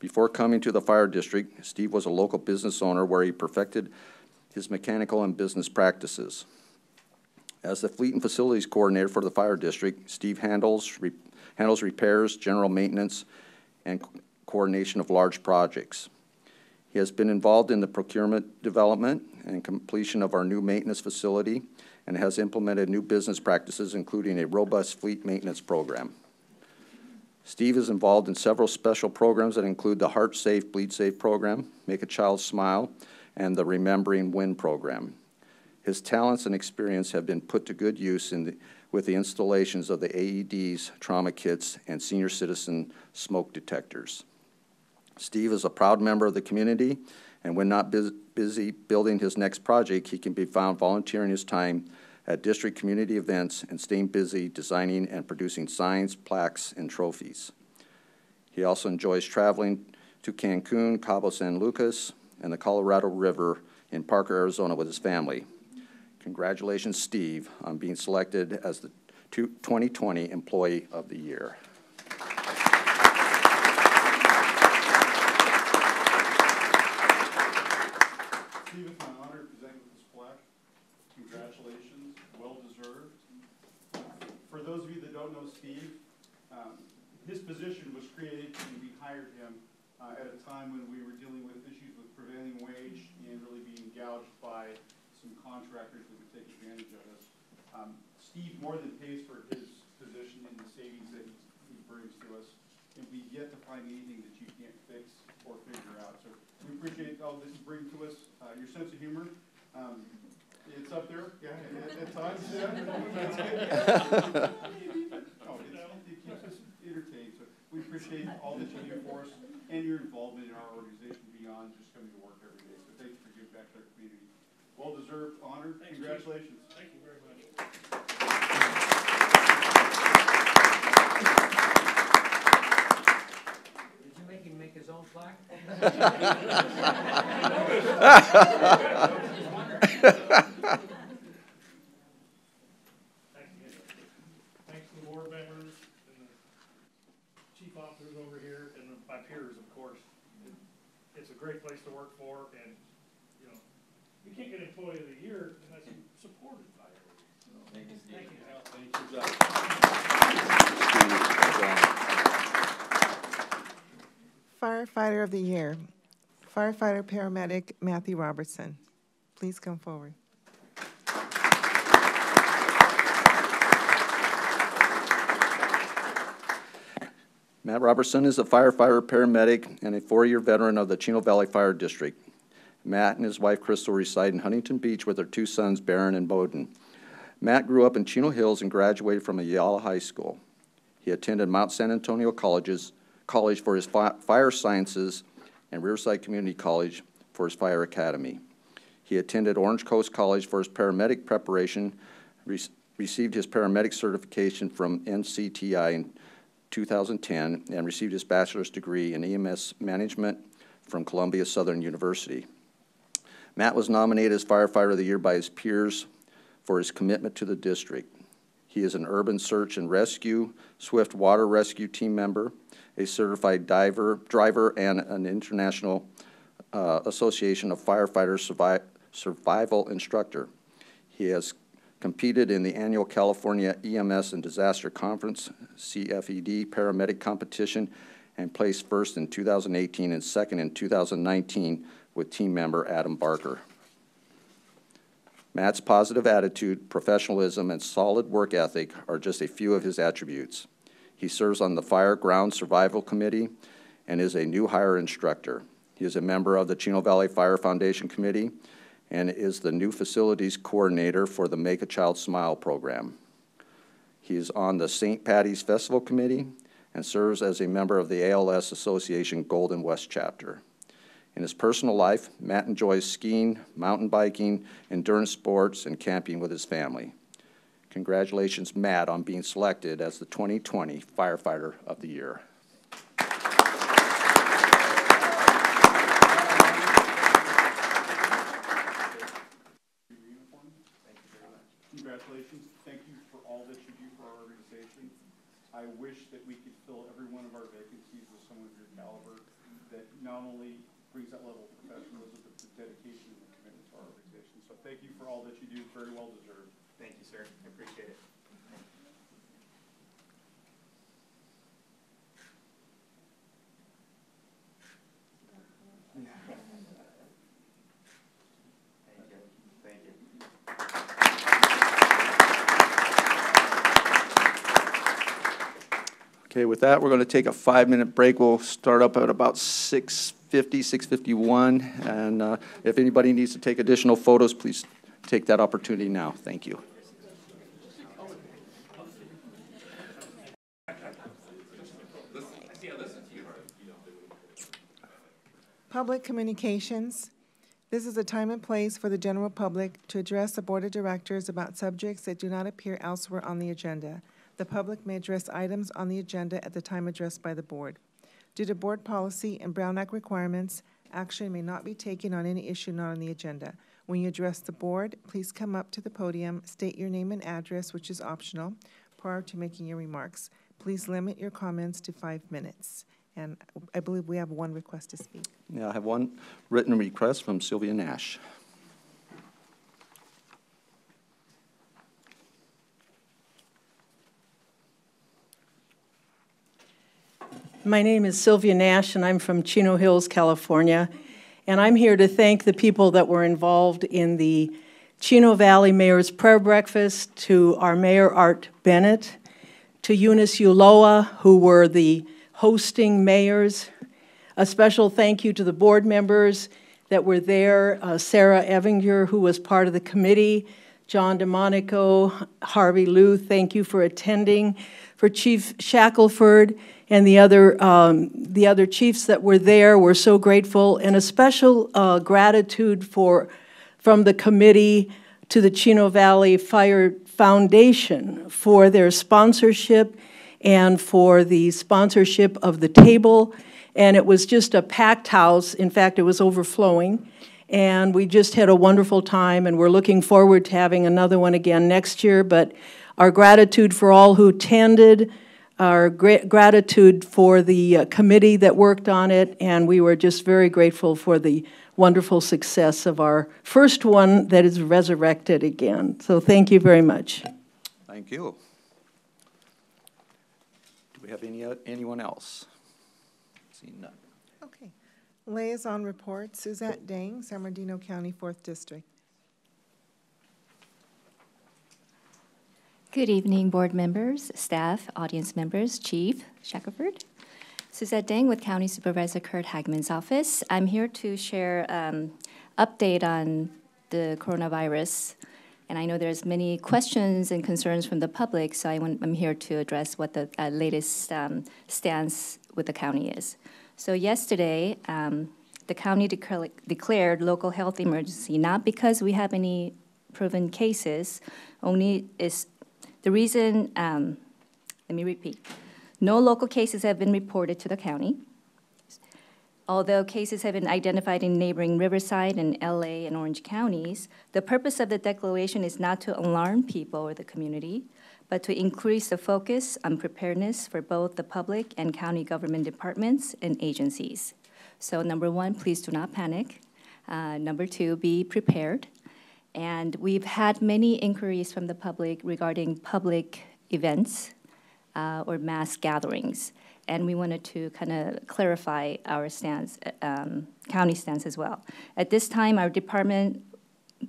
Before coming to the fire district, Steve was a local business owner where he perfected his mechanical and business practices. As the fleet and facilities coordinator for the fire district, Steve handles, re- handles repairs, general maintenance, and co- coordination of large projects. He has been involved in the procurement development and completion of our new maintenance facility and has implemented new business practices, including a robust fleet maintenance program. Steve is involved in several special programs that include the Heart Safe, Bleed Safe program, Make a Child Smile, and the Remembering Win program. His talents and experience have been put to good use in the, with the installations of the AEDs, trauma kits, and senior citizen smoke detectors. Steve is a proud member of the community, and when not busy building his next project, he can be found volunteering his time at district community events and staying busy designing and producing signs, plaques, and trophies. He also enjoys traveling to Cancun, Cabo San Lucas, and the Colorado River in Parker, Arizona with his family. Congratulations, Steve, on being selected as the two- 2020 Employee of the Year. Steve, it's my honor to present you with this plaque. Congratulations, well-deserved. For those of you that don't know Steve, um, his position was created when we hired him uh, at a time when we were dealing with issues with prevailing wage and really being gouged by some contractors that would take advantage of us. Um, Steve more than pays for his position in the savings that he- brings to us, and we've yet to find anything that you can't fix or figure out. So we appreciate all that you bring to us, uh, your sense of humor. Um, it's up there, yeah, at, at times, yeah. That's good. No, it's, it keeps us entertained, so we appreciate all that you do for us and your involvement in our organization beyond just coming to work every day. So thank you for giving back to our community. Well-deserved honor, congratulations. Thank you very much. Did you make him make his own plaque? Thanks to the board members and the chief officers over here and my peers, of course. It- It's a great place to work for and, you know, you can't get employee of the year unless you're supported by everybody. So, Thank you. Firefighter of the Year, firefighter paramedic Matthew Robertson. Please come forward. Matt Robertson is a firefighter, paramedic, and a four-year veteran of the Chino Valley Fire District. Matt and his wife Crystal reside in Huntington Beach with their two sons, Barron and Bowden. Matt grew up in Chino Hills and graduated from Ayala High School. He attended Mount San Antonio Colleges, College for his fi- fire sciences and Riverside Community College for his fire academy. He attended Orange Coast College for his paramedic preparation, re- received his paramedic certification from NCTI in 2010, and received his bachelor's degree in EMS management from Columbia Southern University. Matt was nominated as firefighter of the year by his peers for his commitment to the district. He is an urban search and rescue, swift water rescue team member, a certified diver, driver, and an international uh, Association of Firefighters Survi- survival instructor. He has competed in the annual California EMS and Disaster Conference, CFED paramedic competition, and placed first in 2018 and second in 2019 with team member Adam Barker. Matt's positive attitude, professionalism, and solid work ethic are just a few of his attributes. He serves on the Fire Ground Survival Committee and is a new hire instructor. He is a member of the Chino Valley Fire Foundation Committee and is the new facilities coordinator for the Make a Child Smile program. He is on the St. Patty's Festival Committee and serves as a member of the ALS Association Golden West Chapter. In his personal life, Matt enjoys skiing, mountain biking, endurance sports, and camping with his family. Congratulations, Matt, on being selected as the 2020 Firefighter of the Year. Your uniform. Thank you very much. Congratulations. Thank you for all that you do for our organization. I wish that we could fill every one of our vacancies with someone of your caliber that not only brings that level of professionalism, but the dedication and the commitment to our organization. So thank you for all that you do. Very well deserved. Thank you, sir. I appreciate it. Thank you. Thank you. Okay, with that, we're going to take a five-minute break. We'll start up at about 6:50, 6:51. And uh, if anybody needs to take additional photos, please take that opportunity now. Thank you. Public communications. This is a time and place for the general public to address the Board of Directors about subjects that do not appear elsewhere on the agenda. The public may address items on the agenda at the time addressed by the board. Due to board policy and Brown Act requirements, action may not be taken on any issue not on the agenda. When you address the board, please come up to the podium, state your name and address, which is optional, prior to making your remarks. Please limit your comments to five minutes. And I believe we have one request to speak. Yeah, I have one written request from Sylvia Nash. My name is Sylvia Nash, and I'm from Chino Hills, California. And I'm here to thank the people that were involved in the Chino Valley Mayor's Prayer Breakfast, to our Mayor Art Bennett, to Eunice Ulloa, who were the hosting mayors. A special thank you to the board members that were there, uh, Sarah Evinger, who was part of the committee, John DeMonaco, Harvey Luth, thank you for attending, for Chief Shackelford, and the other, um, the other chiefs that were there. We're so grateful, and a special uh, gratitude for, from the committee to the Chino Valley Fire Foundation for their sponsorship and for the sponsorship of the table. And it was just a packed house. In fact, it was overflowing. And we just had a wonderful time, and we're looking forward to having another one again next year. But our gratitude for all who attended, our gra- gratitude for the uh, committee that worked on it, and we were just very grateful for the wonderful success of our first one that is resurrected again. So thank you very much. Thank you. Do we have any, anyone else? Seeing none. Okay. Liaison report, Suzette Dang, San Bernardino County, Fourth District. Good evening, board members, staff, audience members, Chief Shackelford. Suzette Dang with County Supervisor Kurt Hagman's office. I'm here to share um, update on the coronavirus. And I know there's many questions and concerns from the public, so I I'm here to address what the uh, latest um, stance with the county is. So yesterday, um, the county decla- declared local health emergency, not because we have any proven cases, only is the reason, um, let me repeat. No local cases have been reported to the county. Although cases have been identified in neighboring Riverside and LA and Orange counties, the purpose of the declaration is not to alarm people or the community, but to increase the focus on preparedness for both the public and county government departments and agencies. So, number one, please do not panic. Uh, number two, be prepared. And we've had many inquiries from the public regarding public events uh, or mass gatherings. And we wanted to kind of clarify our stance, um, county stance as well. At this time, our department,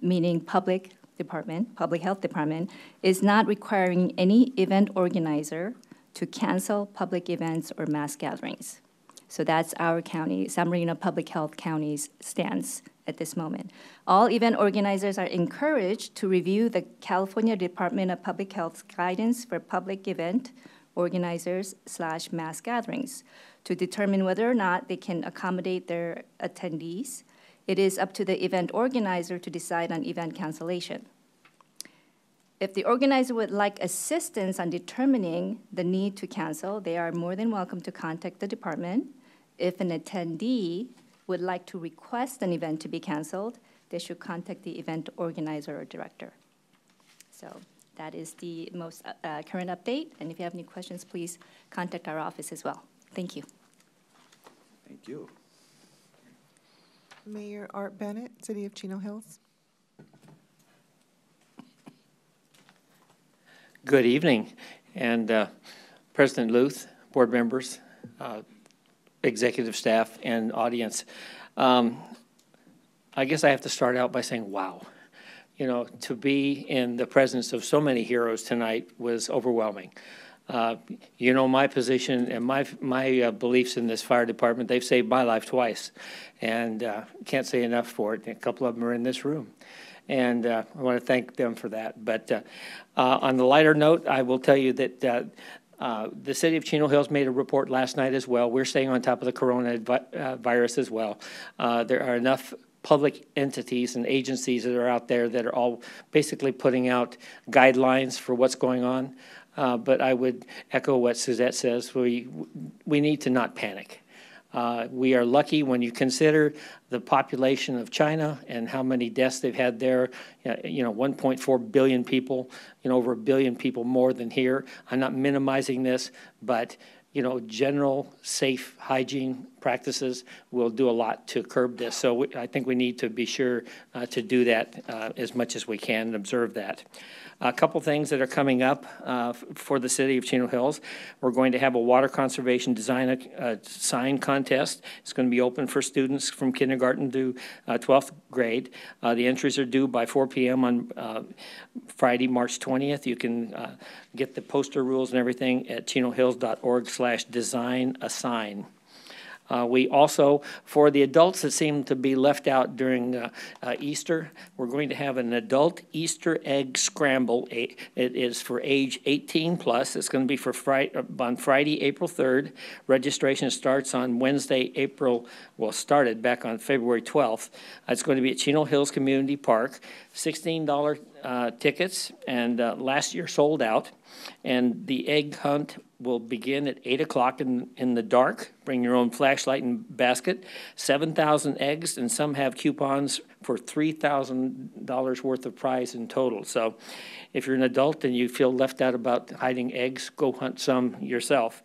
meaning public department, public health department, is not requiring any event organizer to cancel public events or mass gatherings. So that's our county, San Bernardino Public Health County's stance at this moment. All event organizers are encouraged to review the California Department of Public Health's guidance for public event organizers slash mass gatherings to determine whether or not they can accommodate their attendees. It is up to the event organizer to decide on event cancellation. If the organizer would like assistance on determining the need to cancel, they are more than welcome to contact the department. If an attendee would like to request an event to be canceled, they should contact the event organizer or director. So that is the most uh, uh, current update, and if you have any questions, please contact our office as well. Thank you. Thank you. Mayor Art Bennett, City of Chino Hills. Good evening, and uh, President Luth, board members, uh, executive staff, and audience. Um, I guess I have to start out by saying, wow. You know, to be in the presence of so many heroes tonight was overwhelming. Uh, You know my position and my, my uh, beliefs in this fire department. They've saved my life twice, and uh, can't say enough for it. A couple of them are in this room. And uh, I want to thank them for that. But uh, uh, on the lighter note, I will tell you that uh, uh, the city of Chino Hills made a report last night as well. We're staying on top of the coronavirus as well. Uh, There are enough public entities and agencies that are out there that are all basically putting out guidelines for what's going on. Uh, But I would echo what Suzette says, we, we need to not panic. Uh, We are lucky when you consider the population of China and how many deaths they've had there. You know, 1.4 billion people, you know, over a billion people more than here. I'm not minimizing this, but, you know, general safe hygiene practices will do a lot to curb this. So we- I think we need to be sure uh, to do that uh, as much as we can and observe that. A couple things that are coming up uh, for the city of Chino Hills. We're going to have a water conservation design uh, sign contest. It's going to be open for students from kindergarten to uh, 12th grade. Uh, The entries are due by 4 PM on uh, Friday, March 20th. You can uh, get the poster rules and everything at chinohills.org slash design a sign. Uh, We also, for the adults that seem to be left out during uh, uh, Easter, we're going to have an adult Easter egg scramble. It is for age 18 plus. It's going to be for Friday, on Friday, April 3rd. Registration starts on Wednesday, April, well, started back on February 12th. It's going to be at Chino Hills Community Park. $16 uh, tickets, and uh, last year sold out. And the egg hunt will begin at 8 o'clock in, in the dark. Bring your own flashlight and basket. 7,000 eggs, and some have coupons for $3,000 worth of prize in total. So if you're an adult and you feel left out about hiding eggs, go hunt some yourself.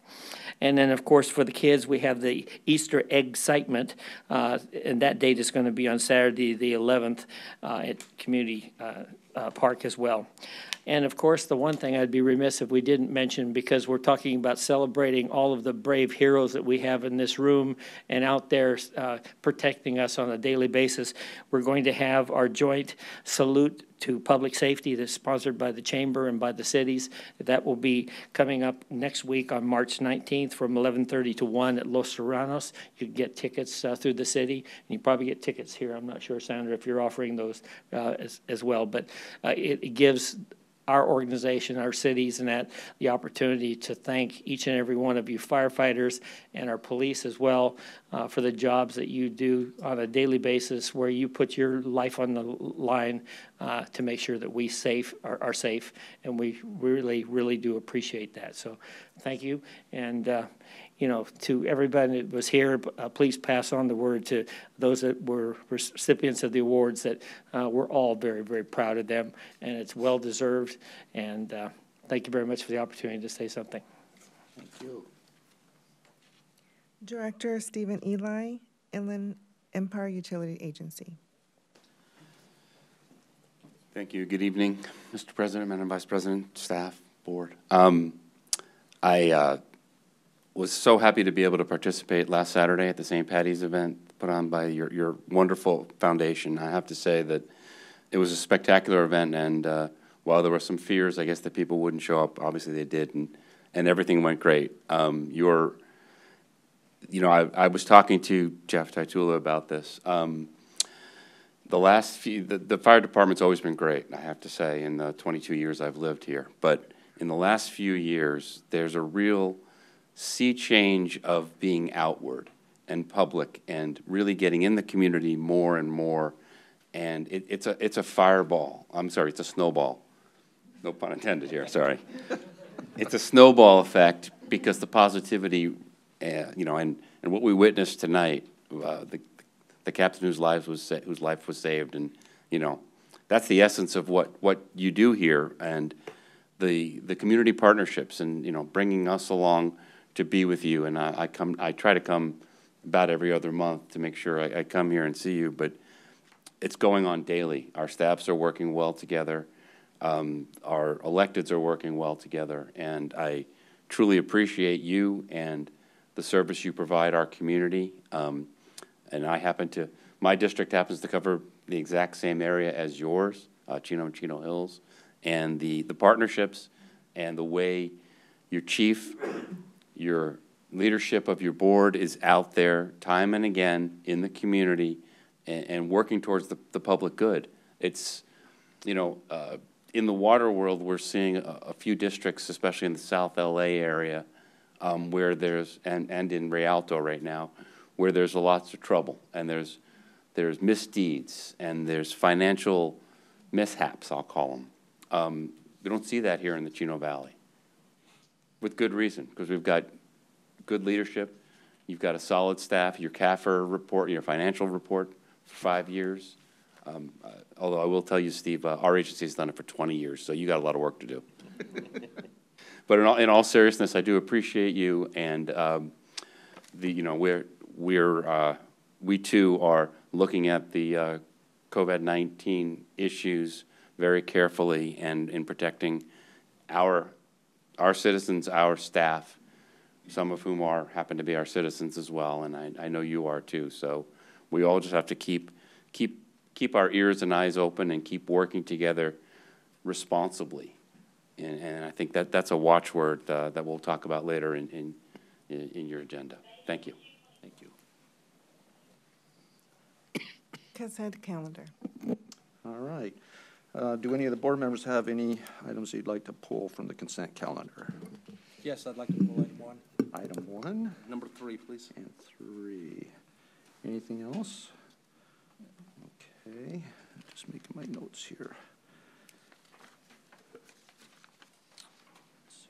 And then, of course, for the kids, we have the Easter egg excitement, uh, and that date is going to be on Saturday, the 11th, uh, at Community uh, uh, Park as well. And of course, the one thing I'd be remiss if we didn't mention, because we're talking about celebrating all of the brave heroes that we have in this room and out there uh, protecting us on a daily basis, we're going to have our joint salute to public safety that's sponsored by the chamber and by the cities. That will be coming up next week on March 19th from 11:30 to 1 at Los Serranos. You can get tickets uh, through the city, and you probably get tickets here. I'm not sure, Sandra, if you're offering those uh, as as well. But uh, it it gives our organization, our cities, and that the opportunity to thank each and every one of you firefighters and our police as well uh, for the jobs that you do on a daily basis, where you put your life on the line uh, to make sure that we safe are, are safe, and we really, really do appreciate that. So, thank you, and. Uh, you know, to everybody that was here, uh, please pass on the word to those that were recipients of the awards that uh, we're all very, very proud of them, and it's well deserved. And uh, thank you very much for the opportunity to say something. Thank you. Director Steven Elie, Inland Empire Utility Agency. Thank you. Good evening, Mr. President, Madam Vice President, staff, board. Um, I uh, was so happy to be able to participate last Saturday at the St. Patty's event put on by your, your wonderful foundation. I have to say that it was a spectacular event, and uh, while there were some fears, I guess, that people wouldn't show up, obviously they did, and, and everything went great. Um, your, you know, I, I was talking to Jeff Taitula about this. Um, the last few, the, the fire department's always been great, I have to say, in the 22 years I've lived here. But in the last few years, there's a real sea change of being outward and public and really getting in the community more and more. And it, it's a it's a fireball. I'm sorry, it's a snowball. No pun intended here. Sorry. it's a snowball effect because the positivity, uh, you know, and, and what we witnessed tonight, uh, the the captain whose lives was sa- whose life was saved, and you know, that's the essence of what what you do here, and the the community partnerships, and you know, bringing us along to be with you. And I, I come, I try to come about every other month to make sure I, I come here and see you, but it's going on daily. Our staffs are working well together. Um, our electeds are working well together, and I truly appreciate you and the service you provide our community. Um, and I happen to, my district happens to cover the exact same area as yours, uh, Chino and Chino Hills, and the, the partnerships and the way your chief, your leadership of your board is out there time and again in the community and, and working towards the, the public good. It's, you know, uh, in the water world, we're seeing a, a few districts, especially in the South LA area, um, where there's, and, and in Rialto right now, where there's lots of trouble and there's, there's misdeeds and there's financial mishaps, I'll call them. Um, we don't see that here in the Chino Valley. With good reason, because we've got good leadership, you've got a solid staff, your CAFR report, your financial report for five years. Um, uh, although I will tell you, Steve, uh, our agency has done it for 20 years, so you got a lot of work to do. but in all, in all seriousness, I do appreciate you, and um, the you know we're we're uh, we too are looking at the uh, COVID-19 issues very carefully and in protecting our our citizens, our staff, some of whom are happen to be our citizens as well, and I, I know you are too. So we all just have to keep keep keep our ears and eyes open and keep working together responsibly. And, and I think that that's a watchword uh, that we'll talk about later in, in, in your agenda. Thank you. Thank you. Consent calendar. All right. Uh, Do any of the board members have any items you'd like to pull from the consent calendar? Yes, I'd like to pull item one. Item one Number three, please. and three. Anything else? Okay, just making my notes here. Let's see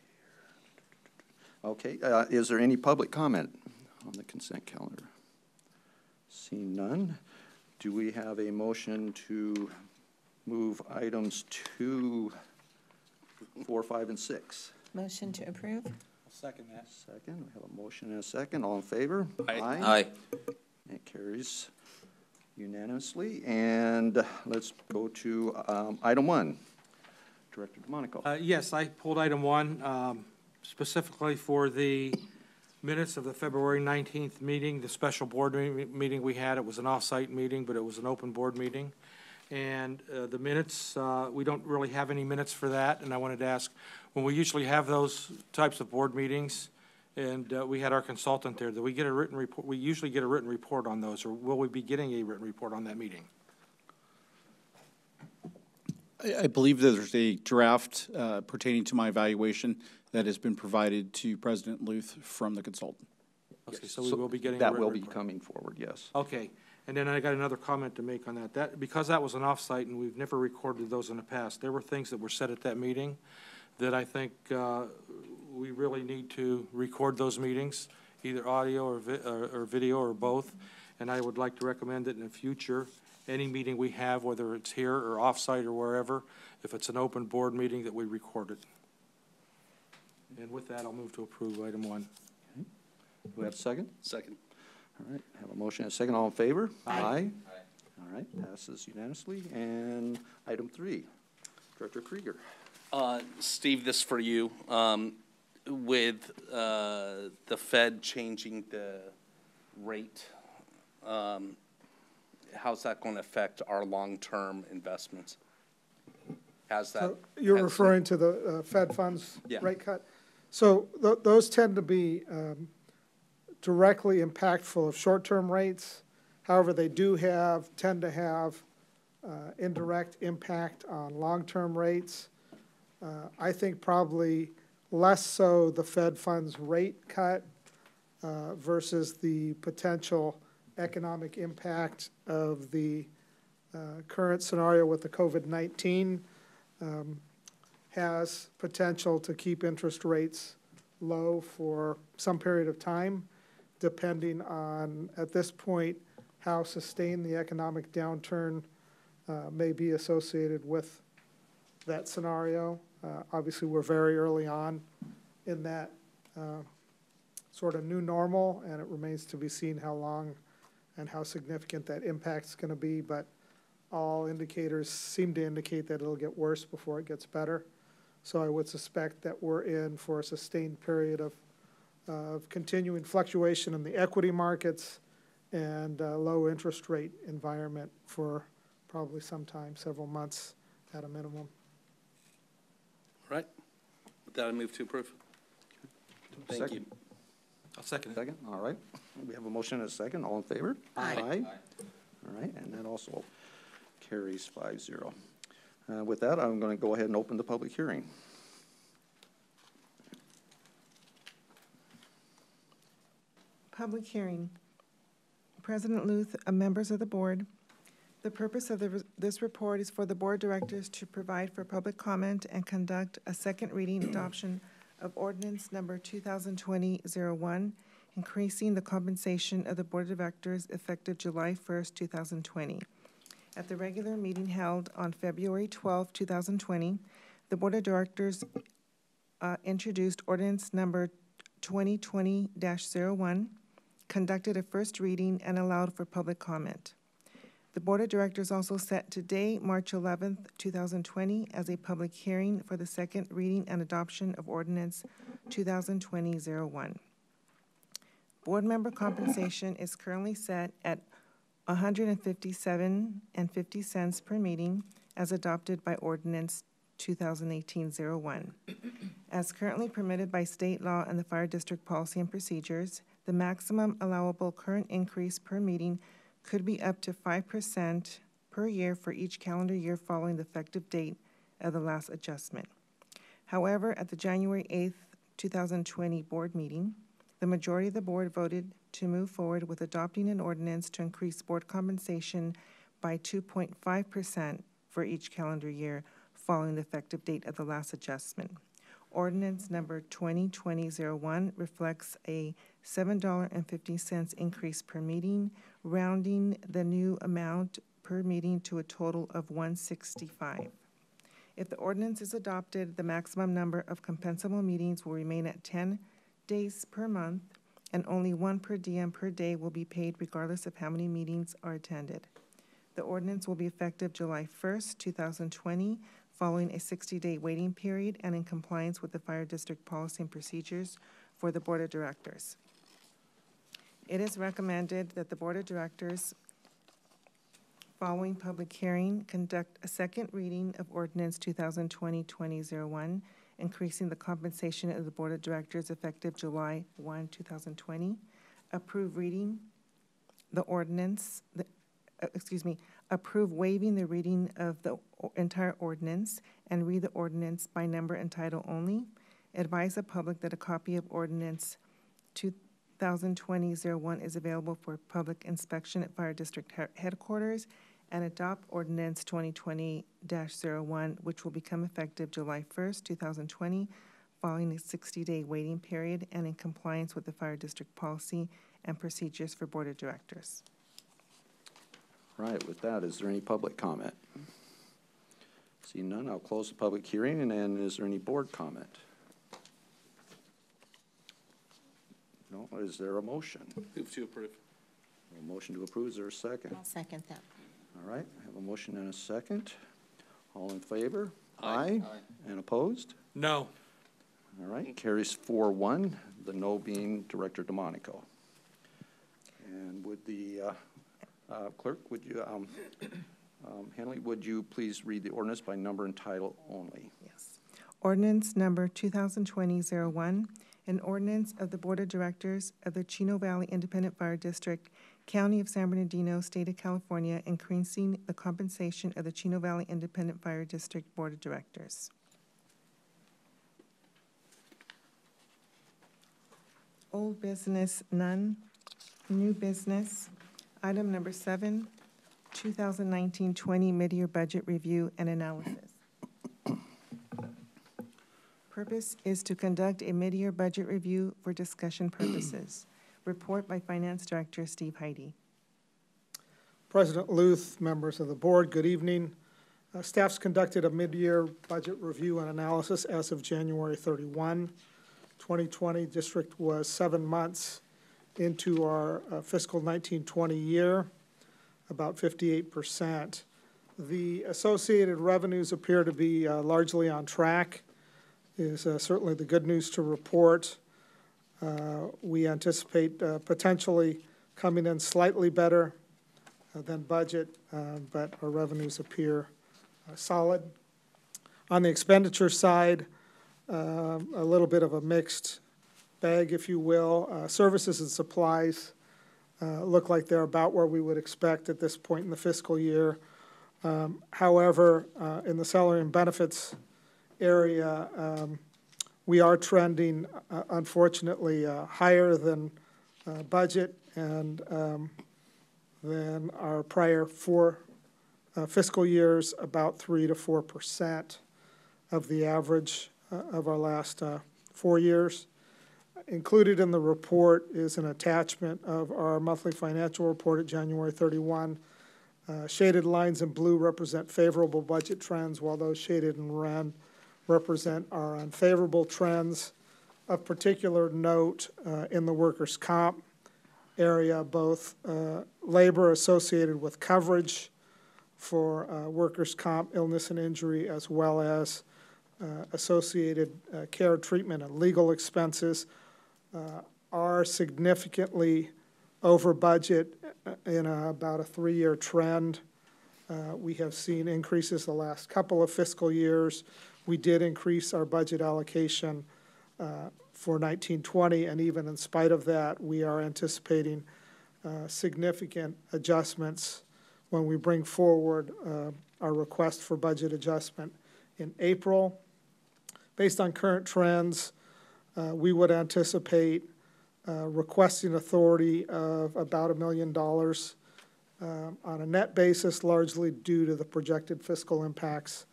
here. Okay, uh, is there any public comment on the consent calendar? Seeing none, do we have a motion to move items two, four, five, and six? Motion to approve? I'll second that. Second, we have a motion and a second. All in favor? Aye. Aye. It carries unanimously. And let's go to um, item one. Director DeMonaco. Uh, Yes, I pulled item one um, specifically for the minutes of the February 19th meeting, the special board meeting we had. It was an off-site meeting, but it was an open board meeting. And uh, the minutes, uh, we don't really have any minutes for that, and I wanted to ask, when we usually have those types of board meetings, and uh, we had our consultant there, do we get a written report? We usually get a written report on those, or will we be getting a written report on that meeting? I, I believe that there's a draft uh, pertaining to my evaluation that has been provided to President Luth from the consultant. Okay, so we will be getting a That written will be coming forward, yes. Okay, and then I got another comment to make on that. That, because that was an off-site and we've never recorded those in the past, there were things that were said at that meeting that I think uh, we really need to record those meetings, either audio or vi- or or video or both. And I would like to recommend that in the future, any meeting we have, whether it's here or off-site or wherever, if it's an open board meeting, that we record it. And with that, I'll move to approve item one. Do we have a second? Second. All right, have a motion and a second. All in favor? Aye. All right, passes unanimously. And item three, Director Kreeger. Uh, Steve, this for you. Um, With uh, the Fed changing the rate, um, how's that going to affect our long-term investments? How's that? So You're has- referring to the uh, Fed funds Yeah. rate cut? So th- those tend to be um, directly impactful of short-term rates. However, they do have, tend to have uh, indirect impact on long-term rates. Uh, I think probably less so the Fed funds rate cut uh, versus the potential economic impact of the uh, current scenario with the COVID-19 um, has potential to keep interest rates low for some period of time, depending on, at this point, how sustained the economic downturn uh, may be associated with that scenario. Uh, Obviously, we're very early on in that uh, sort of new normal, and it remains to be seen how long and how significant that impact's going to be, but all indicators seem to indicate that it'll get worse before it gets better. So I would suspect that we're in for a sustained period of, of continuing fluctuation in the equity markets and uh, low interest rate environment for probably some time, several months at a minimum. Right? With that, I move to approve. Thank Second. you. I'll second it. Second, all right. We have a motion and a second. All in favor? Aye. All right, and that also carries five zero. Uh, with that, I'm gonna go ahead and open the public hearing. Public hearing. President Luth, uh, members of the board, the purpose of the- this report is for the board directors to provide for public comment and conduct a second reading adoption of ordinance number 2020-01, increasing the compensation of the board of directors effective July 1st, 2020. At the regular meeting held on February 12, 2020, the board of directors uh, introduced ordinance number 2020-01, conducted a first reading, and allowed for public comment. The Board of Directors also set today, March 11th, 2020, as a public hearing for the second reading and adoption of ordinance 2020-01. Board member compensation is currently set at 157 and 50 cents per meeting as adopted by ordinance 2018-01. As currently permitted by state law and the fire district policy and procedures, the maximum allowable current increase per meeting could be up to five percent per year for each calendar year following the effective date of the last adjustment. However, at the January eighth, two thousand twenty board meeting, the majority of the board voted to move forward with adopting an ordinance to increase board compensation by two point five percent for each calendar year following the effective date of the last adjustment. Ordinance number 2020-01 reflects a $7.50 increase per meeting, rounding the new amount per meeting to a total of 165. If the ordinance is adopted, the maximum number of compensable meetings will remain at 10 days per month, and only one per diem per day will be paid regardless of how many meetings are attended. The ordinance will be effective July 1st, 2020, following a 60-day waiting period and in compliance with the Fire District Policy and Procedures for the Board of Directors. It is recommended that the Board of Directors, following public hearing, conduct a second reading of ordinance 2020-2001, increasing the compensation of the Board of Directors effective July 1, 2020, approve reading the ordinance, the, Uh, excuse me, approve waiving the reading of the entire ordinance and read the ordinance by number and title only. Advise the public that a copy of ordinance 2020-01 is available for public inspection at Fire District Headquarters and adopt ordinance 2020-01, which will become effective July 1st, 2020, following a 60-day waiting period and in compliance with the Fire District policy and procedures for Board of Directors. Right, with that, is there any public comment? Seeing none, I'll close the public hearing, and then is there any board comment? No, is there a motion? Move to approve. A motion to approve, is there a second? I'll second that. All right, I have a motion and a second. All in favor? Aye. And opposed? No. All right, carries four one, the no being Director DeMonaco. And would the, uh, uh, clerk, would you, um, um, Hanley, would you please read the ordinance by number and title only? Yes. Ordinance number 2020-01, an ordinance of the Board of Directors of the Chino Valley Independent Fire District, County of San Bernardino, State of California, increasing the compensation of the Chino Valley Independent Fire District Board of Directors. Old business, none. New business, item number seven, 2019-20 mid-year budget review and analysis. Purpose is to conduct a mid-year budget review for discussion purposes. Report by Finance Director Steve Heidi. President Luth, members of the board, good evening. Uh, Staff's conducted a mid-year budget review and analysis as of January 31, 2020. District was seven months into our uh, fiscal 1920 year, about 58%. The associated revenues appear to be uh, largely on track, is uh, certainly the good news to report. Uh, We anticipate uh, potentially coming in slightly better uh, than budget, uh, but our revenues appear solid. On the expenditure side, um, a little bit of a mixed bag, if you will. Uh, Services and supplies uh, look like they're about where we would expect at this point in the fiscal year. Um, However, uh, in the salary and benefits area, um, we are trending, uh, unfortunately, uh, higher than uh, budget and um, than our prior four fiscal years, about three to four percent of the average of our last four years. Included in the report is an attachment of our monthly financial report at January 31. Uh, Shaded lines in blue represent favorable budget trends, while those shaded in red represent our unfavorable trends. Of particular note uh, in the workers' comp area, both uh, labor associated with coverage for uh, workers' comp illness and injury, as well as uh, associated uh, care, treatment, and legal expenses uh, are significantly over budget uh, in a- about a three-year trend. Uh, We have seen increases the last couple of fiscal years. We did increase our budget allocation uh, for 1920, and even in spite of that, we are anticipating uh, significant adjustments when we bring forward uh, our request for budget adjustment in April. Based on current trends, we would anticipate uh, requesting authority of about a million dollars um, on a net basis, largely due to the projected fiscal impacts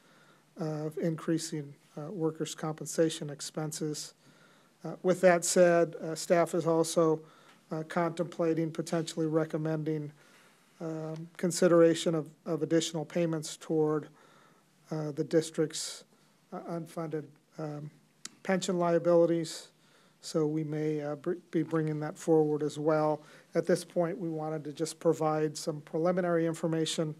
of increasing uh, workers' compensation expenses. Uh, With that said, uh, staff is also uh, contemplating potentially recommending um, consideration of, of additional payments toward uh, the district's uh, unfunded um, pension liabilities. So we may uh, br- be bringing that forward as well. At this point, we wanted to just provide some preliminary information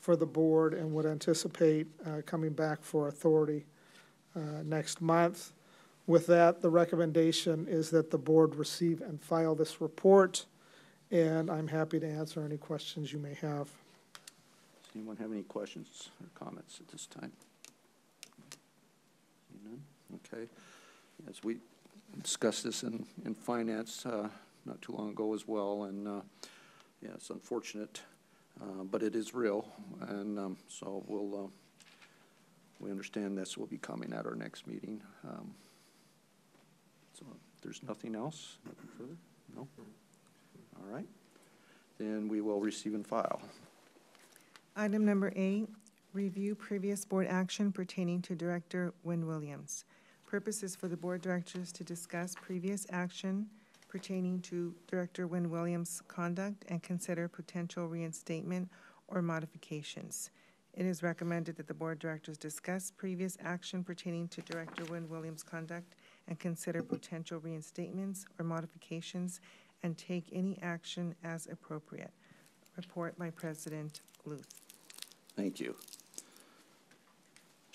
for the board and would anticipate uh, coming back for authority uh, next month. With that, the recommendation is that the board receive and file this report, and I'm happy to answer any questions you may have. Does anyone have any questions or comments at this time? Okay. As we discussed this in, in finance uh, not too long ago as well, and uh, yeah, it's unfortunate, uh, but it is real, and um, so we'll, uh, we understand this will be coming at our next meeting. Um, So there's nothing else, nothing further? No? All right. Then we will receive and file. Item number eight, review previous board action pertaining to Director Wynne Williams. Purpose is for the board directors to discuss previous action pertaining to Director Wynne Williams' conduct and consider potential reinstatement or modifications. It is recommended that the board directors discuss previous action pertaining to Director Wynne Williams' conduct and consider potential reinstatements or modifications and take any action as appropriate. Report by President Luth. Thank you.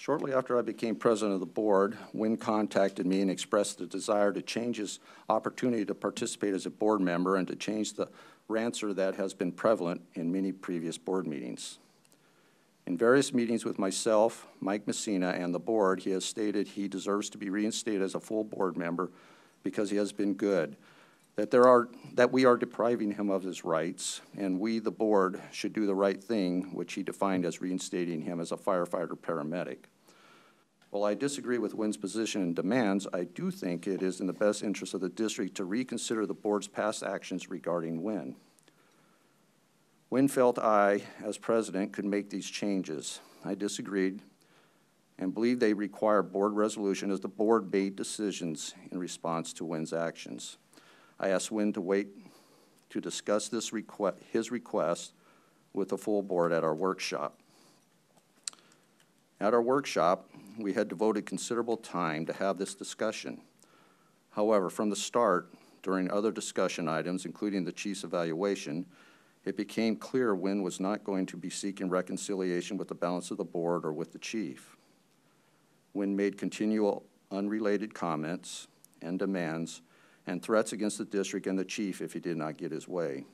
Shortly after I became president of the board, Wynn contacted me and expressed the desire to change his opportunity to participate as a board member and to change the answer that has been prevalent in many previous board meetings. In various meetings with myself, Mike Messina, and the board, he has stated he deserves to be reinstated as a full board member because he has been good, that there are, that we are depriving him of his rights, and we, the board, should do the right thing, which he defined as reinstating him as a firefighter paramedic. While I disagree with Wynn's position and demands, I do think it is in the best interest of the district to reconsider the board's past actions regarding Wynn. Wynn felt I, as president, could make these changes. I disagreed and believe they require board resolution as the board made decisions in response to Wynn's actions. I asked Wynn to wait to discuss this requ- his request with the full board at our workshop. At our workshop, we had devoted considerable time to have this discussion. However, from the start, during other discussion items, including the chief's evaluation, it became clear Wynn was not going to be seeking reconciliation with the balance of the board or with the chief. Wynn made continual unrelated comments and demands and threats against the district and the chief if he did not get his way.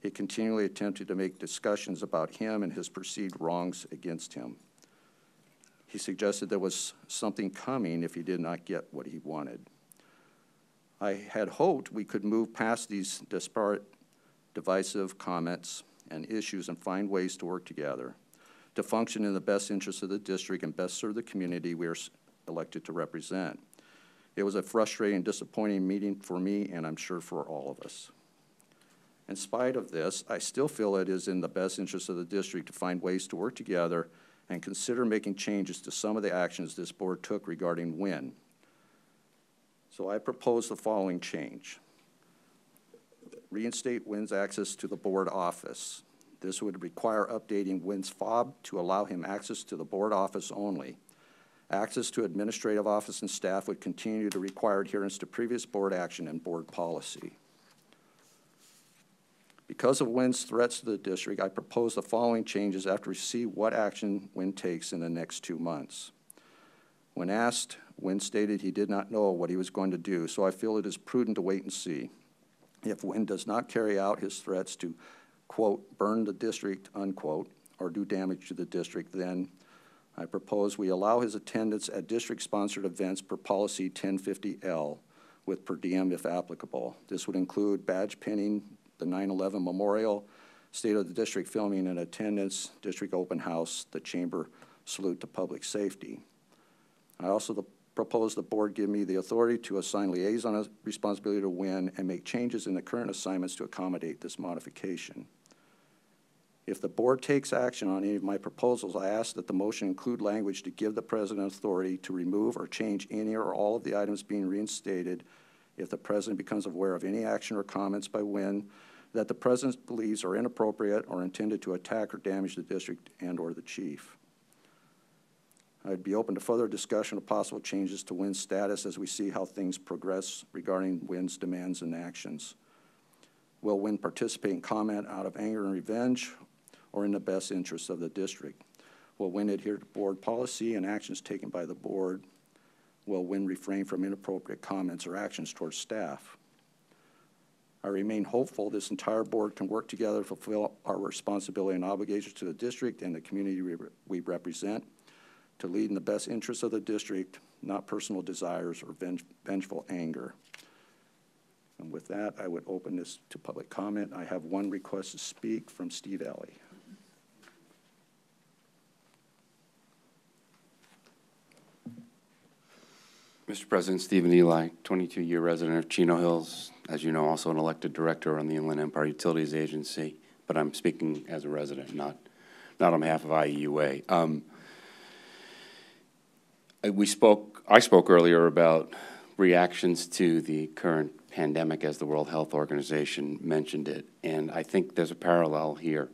He continually attempted to make discussions about him and his perceived wrongs against him. He suggested there was something coming if he did not get what he wanted. I had hoped we could move past these disparate, divisive comments and issues and find ways to work together to function in the best interest of the district and best serve the community we are elected to represent. It was a frustrating, disappointing meeting for me, and I'm sure for all of us. In spite of this, I still feel it is in the best interest of the district to find ways to work together and consider making changes to some of the actions this board took regarding WIN. So I propose the following change. Reinstate WIN's access to the board office. This would require updating WIN's fob to allow him access to the board office only. Access to administrative office and staff would continue to require adherence to previous board action and board policy. Because of WIN's threats to the district, I propose the following changes after we see what action WIN takes in the next two months. When asked, Wynn stated he did not know what he was going to do, so I feel it is prudent to wait and see. If Wynn does not carry out his threats to, quote, burn the district, unquote, or do damage to the district, then I propose we allow his attendance at district-sponsored events per policy 1050L with per diem if applicable. This would include badge pinning, the 9/11 memorial, State of the District filming and attendance, district open house, the chamber salute to public safety. I also the- propose the board give me the authority to assign liaison responsibility to WIN and make changes in the current assignments to accommodate this modification. If the board takes action on any of my proposals, I ask that the motion include language to give the president authority to remove or change any or all of the items being reinstated if the president becomes aware of any action or comments by WIN that the president believes are inappropriate or intended to attack or damage the district and/or the chief. I'd be open to further discussion of possible changes to WIN's status as we see how things progress regarding WIN's demands and actions. Will WIN participate in comment out of anger and revenge or in the best interest of the district? Will WIN adhere to board policy and actions taken by the board? Will WIN refrain from inappropriate comments or actions towards staff? I remain hopeful this entire board can work together to fulfill our responsibility and obligations to the district and the community we re- we represent to lead in the best interests of the district, not personal desires or venge- vengeful anger. And with that, I would open this to public comment. I have one request to speak from Steve Elie. Mr. President, Steven Elie, 22-year resident of Chino Hills, as you know, also an elected director on the Inland Empire Utilities Agency, but I'm speaking as a resident, not, not on behalf of IEUA. Um, we spoke, I spoke earlier about reactions to the current pandemic as the World Health Organization mentioned it, and I think there's a parallel here.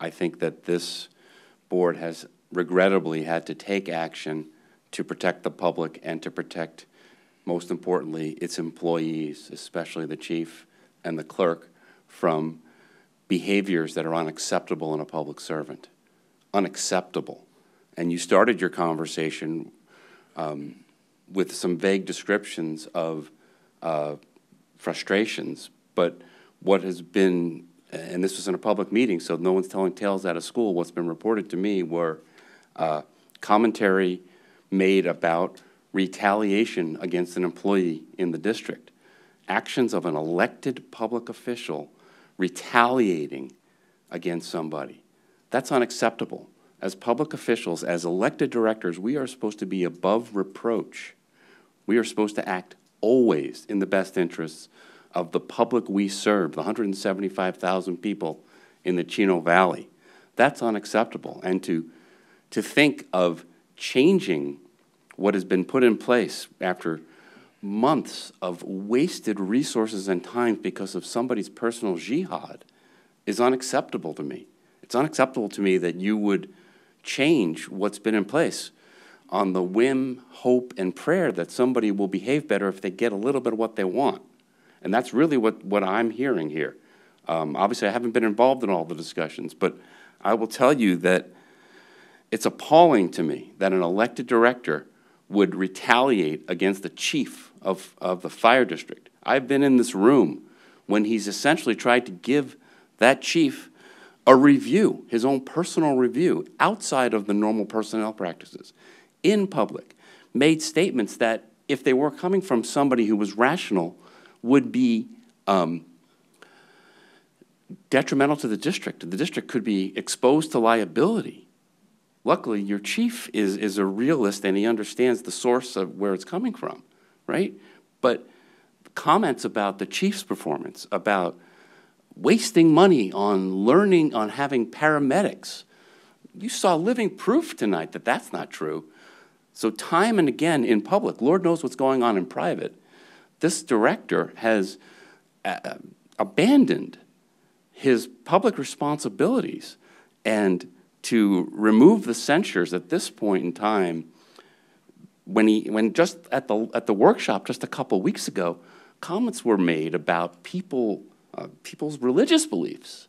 I think that this board has regrettably had to take action to protect the public and to protect, most importantly, its employees, especially the chief and the clerk, from behaviors that are unacceptable in a public servant. Unacceptable. And you started your conversation um, with some vague descriptions of uh, frustrations, but what has been, and this was in a public meeting, so no one's telling tales out of school, what's been reported to me were uh, commentary made about retaliation against an employee in the district, actions of an elected public official retaliating against somebody. That's unacceptable. As public officials, as elected directors, we are supposed to be above reproach. We are supposed to act always in the best interests of the public we serve, the 175,000 people in the Chino Valley. That's unacceptable. And to, to think of changing what has been put in place after months of wasted resources and time because of somebody's personal jihad is unacceptable to me. It's unacceptable to me that you would change what's been in place on the whim, hope, and prayer that somebody will behave better if they get a little bit of what they want. And that's really what, what I'm hearing here. Um, obviously, I haven't been involved in all the discussions, but I will tell you that it's appalling to me that an elected director would retaliate against the chief of, of the fire district. I've been in this room when he's essentially tried to give that chief a review, his own personal review, outside of the normal personnel practices, in public, made statements that, if they were coming from somebody who was rational, would be um, detrimental to the district. The district could be exposed to liability. Luckily, your chief is, is a realist and he understands the source of where it's coming from, right? But comments about the chief's performance, about wasting money on learning, on having paramedics, you saw living proof tonight that that's not true. So, time and again in public, Lord knows what's going on in private, this director has uh, abandoned his public responsibilities and to remove the censures at this point in time when he when just at the at the workshop just a couple weeks ago comments were made about people uh, people's religious beliefs.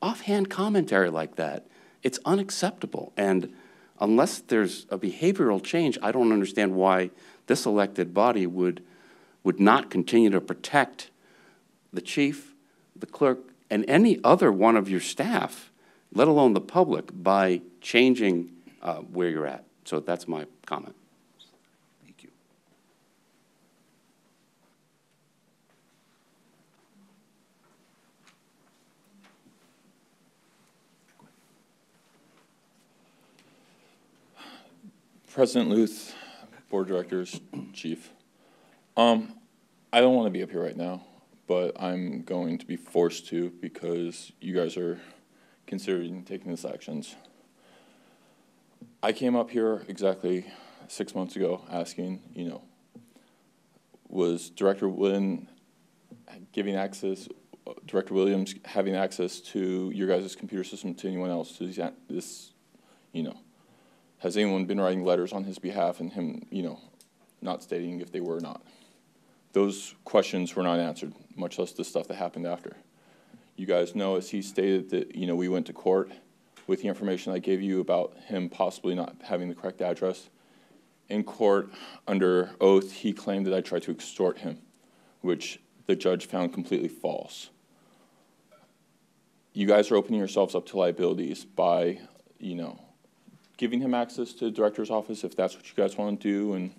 Offhand commentary like that it's unacceptable. And unless there's a behavioral change i don't understand why this elected body would would not continue to protect the chief the clerk and any other one of your staff let alone the public, by changing uh, where you're at. So that's my comment. Thank you. President Luth, Board Directors, Chief. Um, I don't want to be up here right now, but I'm going to be forced to because you guys are considering taking these actions. I came up here exactly six months ago asking, you know, was Director Wynn giving access, Director Williams having access to your guys' computer system to anyone else? To this, you know, has anyone been writing letters on his behalf and him, you know, not stating if they were or not? Those questions were not answered, much less the stuff that happened after. You guys know, as he stated, that you know we went to court with the information I gave you about him possibly not having the correct address. In court, under oath, he claimed that I tried to extort him, which the judge found completely false. You guys are opening yourselves up to liabilities by, you know, giving him access to the director's office if that's what you guys want to do and,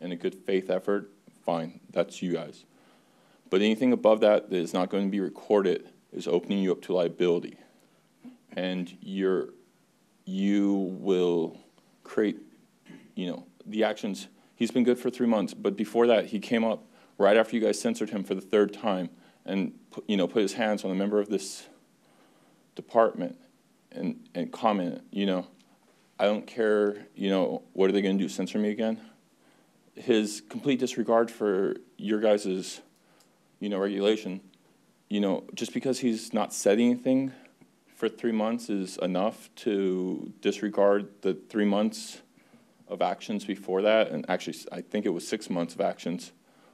and a good faith effort, fine, that's you guys. But anything above that that is not going to be recorded is opening you up to liability. And you're, you will create, you know, the actions. He's been good for three months, but before that, he came up right after you guys censored him for the third time and, you know, put his hands on a member of this department and, and comment, you know, I don't care, you know, what are they going to do, censor me again? His complete disregard for your guys' you know, regulation you know, just because he's not said anything for three months is enough to disregard the three months of actions before that. And actually, I think it was six months of actions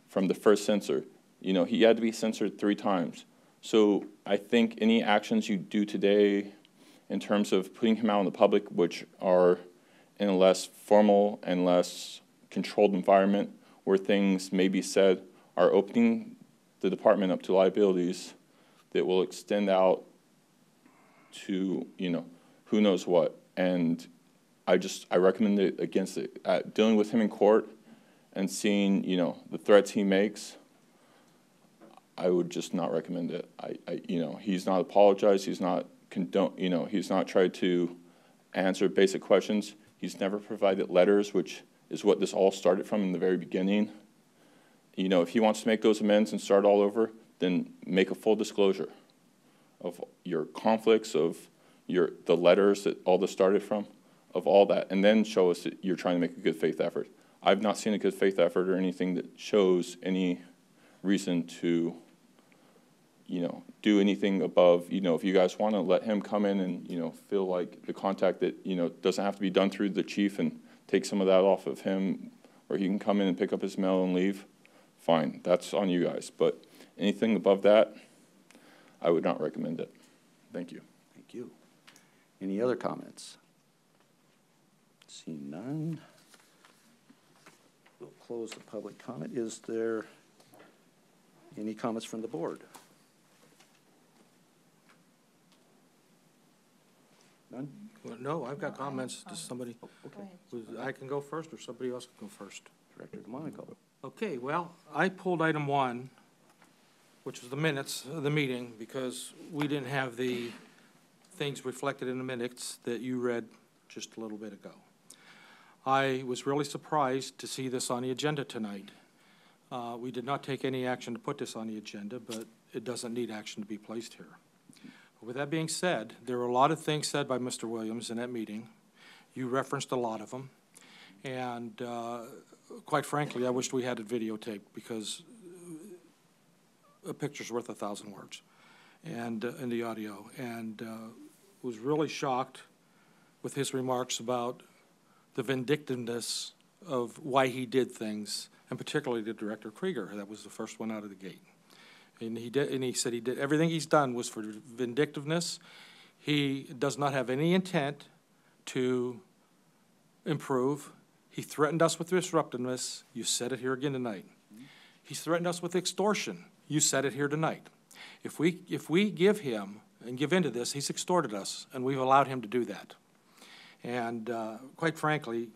from the first censor. You know, he had to be censored three times. So I think any actions you do today in terms of putting him out in the public, which are in a less formal and less controlled environment where things may be said, are opening the department up to liabilities that will extend out to, you know, who knows what. And I just, I recommend it against it. Uh, dealing with him in court and seeing, you know, the threats he makes, I would just not recommend it. I, I you know, he's not apologized. He's not condone, you know, he's not tried to answer basic questions. He's never provided letters, which is what this all started from in the very beginning you know, if he wants to make those amends and start all over, then make a full disclosure of your conflicts, of your the letters that all this started from, of all that, and then show us that you're trying to make a good faith effort. I've not seen a good faith effort or anything that shows any reason to, you know, do anything above, you know, if you guys want to let him come in and, you know, feel like the contact that, you know, doesn't have to be done through the chief and take some of that off of him, or he can come in and pick up his mail and leave fine, that's on you guys. But anything above that, I would not recommend it. Thank you. Thank you. Any other comments? See none, we'll close the public comment. Is there any comments from the board? None? Well, No, I've got comments. Does somebody, oh, Okay. I can go first or somebody else can go first? Director DeMonaco. Okay, well, I pulled item one which was the minutes of the meeting, because we didn't have the things reflected in the minutes that you read just a little bit ago. I was really surprised to see this on the agenda tonight. Uh, We did not take any action to put this on the agenda, but it doesn't need action to be placed here. With that being said, there were a lot of things said by Mr. Williams in that meeting. You referenced a lot of them. And uh, quite frankly, I wished we had it videotaped because a picture's worth a thousand words and, uh, in the audio. And uh, was really shocked with his remarks about the vindictiveness of why he did things, and particularly the Director Kreeger. That was the first one out of the gate. And he did, and he said he did, everything he's done was for vindictiveness. He does not have any intent to improve. He threatened us with disruptiveness. You said it here again tonight. He's threatened us with extortion. You said it here tonight. If we, if we give him and give into this, he's extorted us, and we've allowed him to do that. And uh, quite frankly,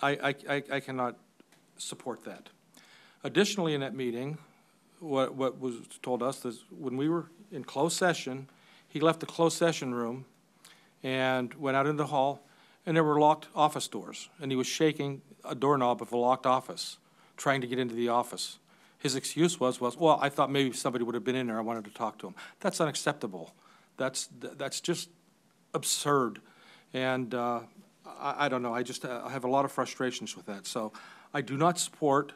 I, I, I- I cannot support that. Additionally, in that meeting, what, what was told us is when we were in closed session, he left the closed session room and went out into the hall, and there were locked office doors, and he was shaking a doorknob of a locked office, trying to get into the office. His excuse was, was, well, I thought maybe somebody would have been in there, I wanted to talk to him. That's unacceptable. That's, that's just absurd. And uh, I, I don't know, I just, uh, I have a lot of frustrations with that. So I do not support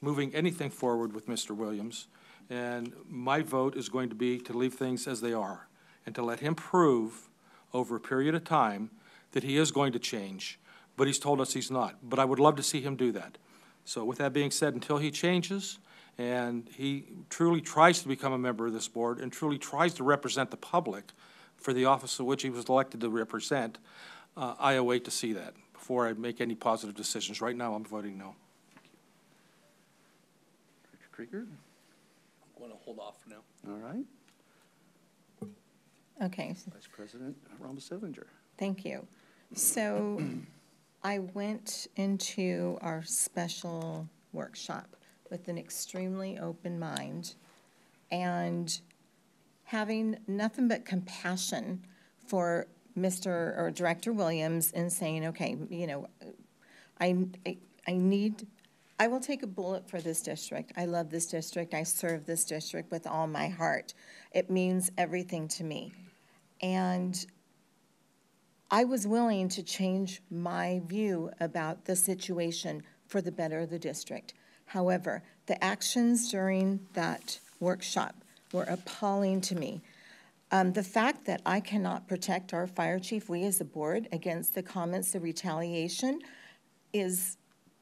moving anything forward with Mr. Williams. And my vote is going to be to leave things as they are and to let him prove over a period of time that he is going to change, but he's told us he's not. But I would love to see him do that. So with that being said, until he changes and he truly tries to become a member of this board and truly tries to represent the public for the office of which he was elected to represent, uh, I await to see that before I make any positive decisions. Right now, I'm voting no. Director Kreeger? I'm going to hold off for now. All right. Okay, Vice President Ramos Evinger. thank you. So I went into our special workshop with an extremely open mind and having nothing but compassion for Mr. or Director Williams and saying, okay, you know, I, I, I need, I will take a bullet for this district. I love this district. I serve this district with all my heart. It means everything to me. And I was willing to change my view about the situation for the better of the district. However, the actions during that workshop were appalling to me. Um, the fact that I cannot protect our fire chief, we as a board, against the comments of retaliation is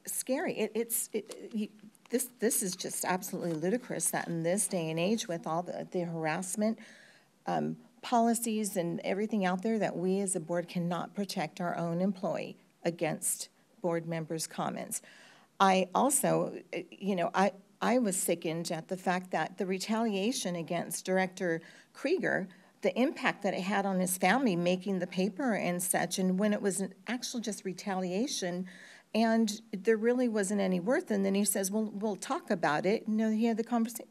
scary. It, it's, it, he, this, this is just absolutely ludicrous that in this day and age with all the, the harassment, um, policies and everything out there that we as a board cannot protect our own employee against board members' comments. I also, you know, I, I was sickened at the fact that the retaliation against Director Kreeger, the impact that it had on his family making the paper and such, and when it was an actual just retaliation, and there really wasn't any worth. And then he says, "Well, we'll talk about it." Know, he had the conversation.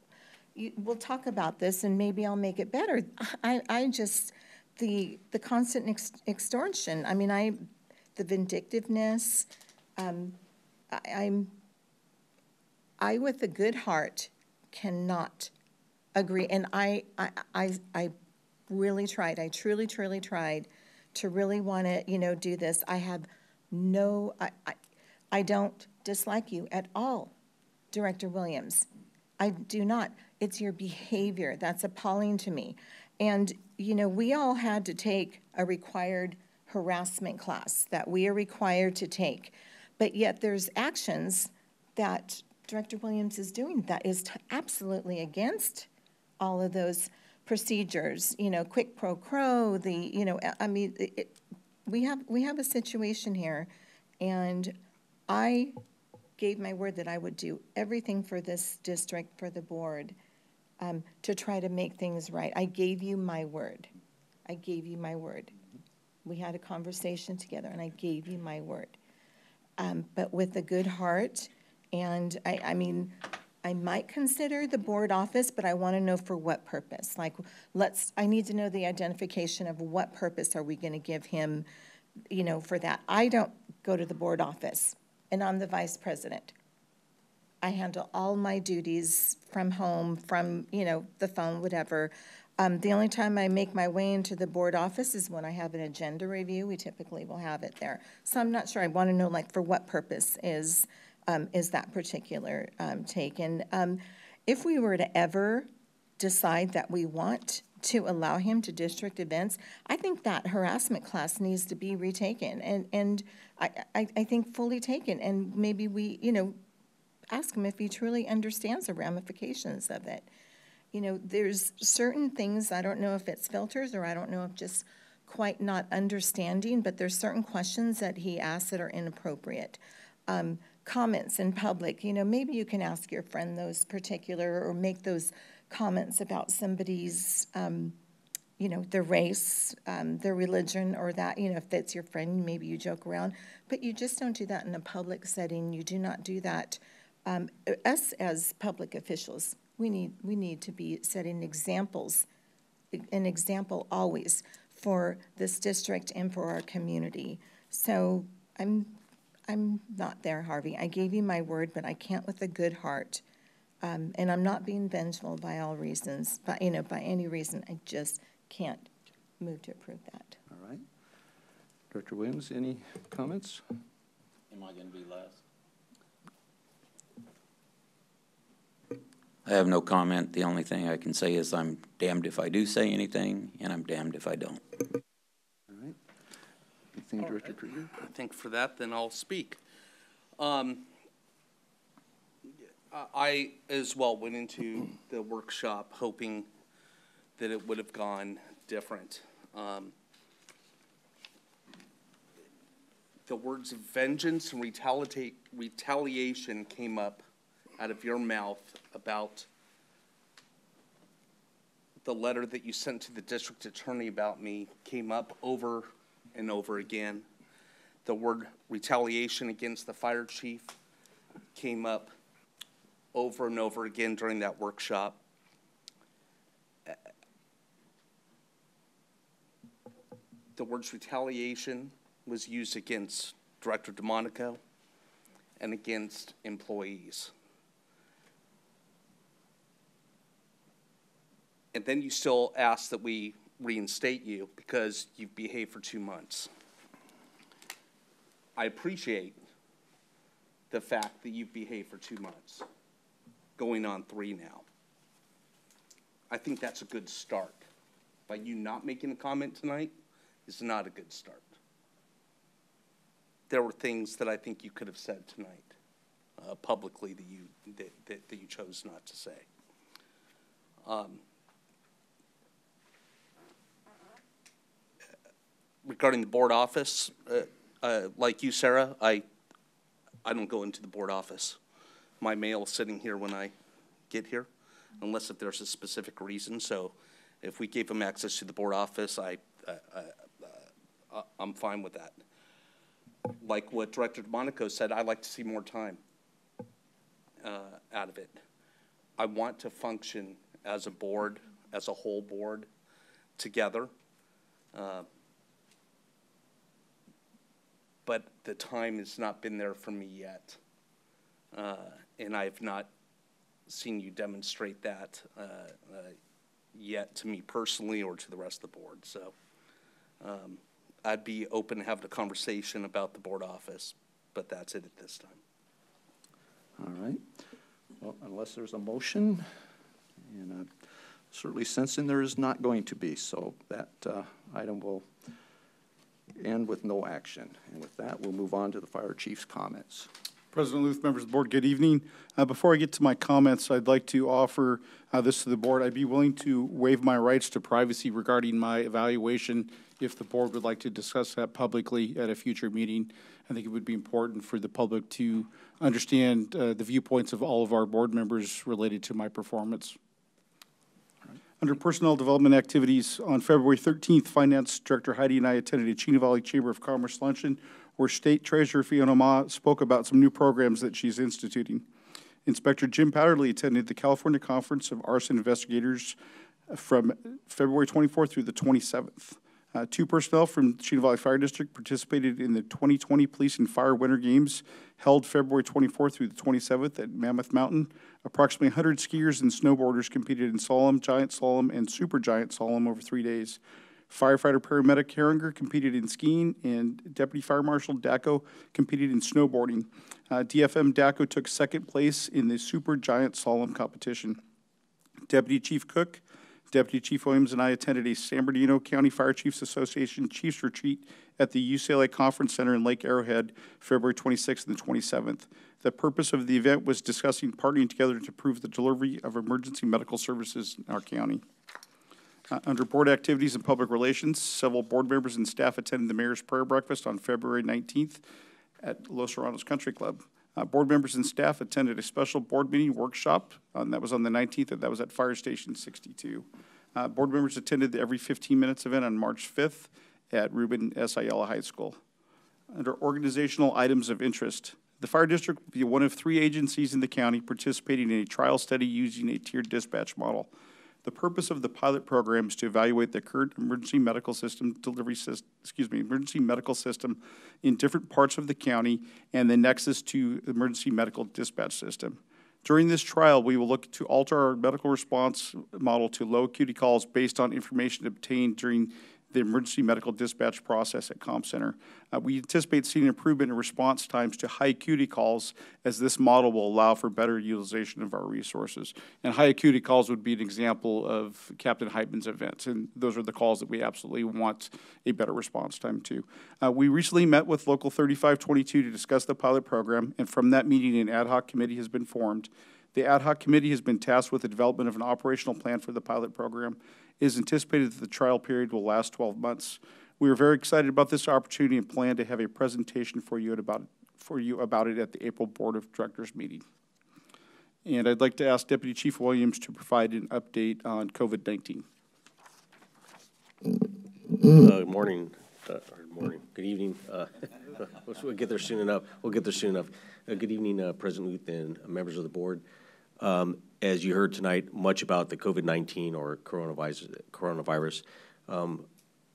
We'll talk about this, and maybe I'll make it better. I, I just the the constant ex- extortion. I mean, I the vindictiveness. Um, I, I'm I, with a good heart, cannot agree. And I, I, I, I really tried. I truly, truly tried to really want to, you know, do this. I have no, I, I, I don't dislike you at all, Director Williams. I do not. It's your behavior that's appalling to me. And, you know, we all had to take a required harassment class that we are required to take. But yet there's actions that Director Williams is doing that is absolutely against all of those procedures, you know, quid pro quo, the, you know, I- I mean, it- it, we have, we have a situation here, and I gave my word that I would do everything for this district, for the board, um, to try to make things right. I gave you my word. I gave you my word. We had a conversation together, and I gave you my word. Um, but with a good heart, and I, I mean, I might consider the board office, but I want to know for what purpose. Like, let's, I need to know the identification of what purpose are we going to give him, you know, for that. I don't go to the board office, and I'm the vice president. I handle all my duties from home, from, you know, the phone, whatever. Um, the only time I make my way into the board office is when I have an agenda review. We typically will have it there. So I'm not sure. I want to know, like, for what purpose is, um, is that particular, um, taken? Um, if we were to ever decide that we want to allow him to district events, I think that harassment class needs to be retaken and, and I, I, I think fully taken. And maybe we, you know, ask him if he truly understands the ramifications of it. You know, there's certain things, I don't know if it's filters or I don't know if just quite not understanding, but there's certain questions that he asks that are inappropriate. Um, comments in public, you know, maybe you can ask your friend those particular or make those comments about somebody's, um, you know, their race, um, their religion, or that, you know, if that's your friend, maybe you joke around. But you just don't do that in a public setting. You do not do that. Um, us as public officials, we need, we need to be setting examples, an example always for this district and for our community. So I'm, I'm not there, Harvey. I gave you my word, but I can't with a good heart. Um, and I'm not being vengeful by all reasons, but you know, by any reason. I just can't move to approve that. All right. Director Williams, any comments? Am I going to be last? I have no comment. The only thing I can say is I'm damned if I do say anything, and I'm damned if I don't. All right. Anything, Director Kreeger? I think for that, then I'll speak. Um, I as well went into the workshop hoping that it would have gone different. Um, the words of vengeance and retaliate, retaliation came up out of your mouth about the letter that you sent to the district attorney about me came up over and over again. The word retaliation against the fire chief came up over and over again during that workshop. The words retaliation was used against Director DeMonaco and against employees. And then you still ask that we reinstate you because you've behaved for two months. I appreciate the fact that you've behaved for two months, going on three now. I think that's a good start. By you not making a comment tonight is not a good start. There were things that I think you could have said tonight uh, publicly that you, that, that, that you chose not to say. Um, regarding the board office, uh, uh, like you, Sarah, I, I don't go into the board office. My mail is sitting here when I get here, unless if there's a specific reason. So if we gave them access to the board office, I, uh, uh, I'm fine with that. Like what Director Monaco said, I like to see more time uh, out of it. I want to function as a board, as a whole board, together. Uh, but the time has not been there for me yet. Uh, and I've not seen you demonstrate that uh, uh, yet to me personally or to the rest of the board. So um, I'd be open to having a conversation about the board office, but that's it at this time. All right. Well, unless there's a motion, and I'm certainly sensing there is not going to be, so that uh, item will end with no action. And with that, we'll move on to the fire chief's comments. President Luth, members of the board, good evening. Uh, before I get to my comments, I'd like to offer uh, this to the board. I'd be willing to waive my rights to privacy regarding my evaluation if the board would like to discuss that publicly at a future meeting. I think it would be important for the public to understand uh, the viewpoints of all of our board members related to my performance. Under personnel development activities, on February 13th, Finance Director Heidi and I attended a Chino Valley Chamber of Commerce luncheon where State Treasurer Fiona Ma spoke about some new programs that she's instituting. Inspector Jim Powderly attended the California Conference of Arson Investigators from February 24th through the 27th. Uh, Two personnel from Chino Valley Fire District participated in the 2020 Police and Fire Winter Games held February 24th through the 27th at Mammoth Mountain. Approximately 100 skiers and snowboarders competed in slalom, giant slalom, and super giant slalom over three days. Firefighter paramedic Herringer competed in skiing, and Deputy Fire Marshal Daco competed in snowboarding. Uh, DFM Daco took second place in the super giant slalom competition. Deputy Chief Cook, Deputy Chief Williams, and I attended a San Bernardino County Fire Chiefs Association Chiefs Retreat at the UCLA Conference Center in Lake Arrowhead, February 26th and the 27th. The purpose of the event was discussing partnering together to improve the delivery of emergency medical services in our county. Uh, Under Board Activities and Public Relations, several board members and staff attended the Mayor's Prayer Breakfast on February 19th at Los Serranos Country Club. Uh, Board members and staff attended a special board meeting workshop, and that was on the 19th, and that was at Fire Station 62. Uh, Board members attended the Every 15 Minutes event on March 5th at Ruben S. Ayala High School. Under organizational items of interest, the fire district will be one of three agencies in the county participating in a trial study using a tiered dispatch model. The purpose of the pilot program is to evaluate the current emergency medical system delivery system, excuse me, emergency medical system in different parts of the county and the nexus to emergency medical dispatch system. During this trial, we will look to alter our medical response model to low acuity calls based on information obtained during the emergency medical dispatch process at Comm Center. Uh, we anticipate seeing improvement in response times to high acuity calls as this model will allow for better utilization of our resources. And high acuity calls would be an example of Captain Heitman's events, and those are the calls that we absolutely want a better response time to. Uh, we recently met with Local 3522 to discuss the pilot program, and from that meeting, an ad hoc committee has been formed. The ad hoc committee has been tasked with the development of an operational plan for the pilot program. Is anticipated that the trial period will last 12 months. We are very excited about this opportunity and plan to have a presentation for you about, for you about it at the April Board of Directors meeting. And I'd like to ask Deputy Chief Williams to provide an update on COVID-19. Uh, Good morning, uh, or morning, good evening. Uh, We'll get there soon enough. We'll get there soon enough. Uh, Good evening, uh, President Luth and members of the board. Um, As you heard tonight, much about the COVID-19 or coronavirus. coronavirus. Um,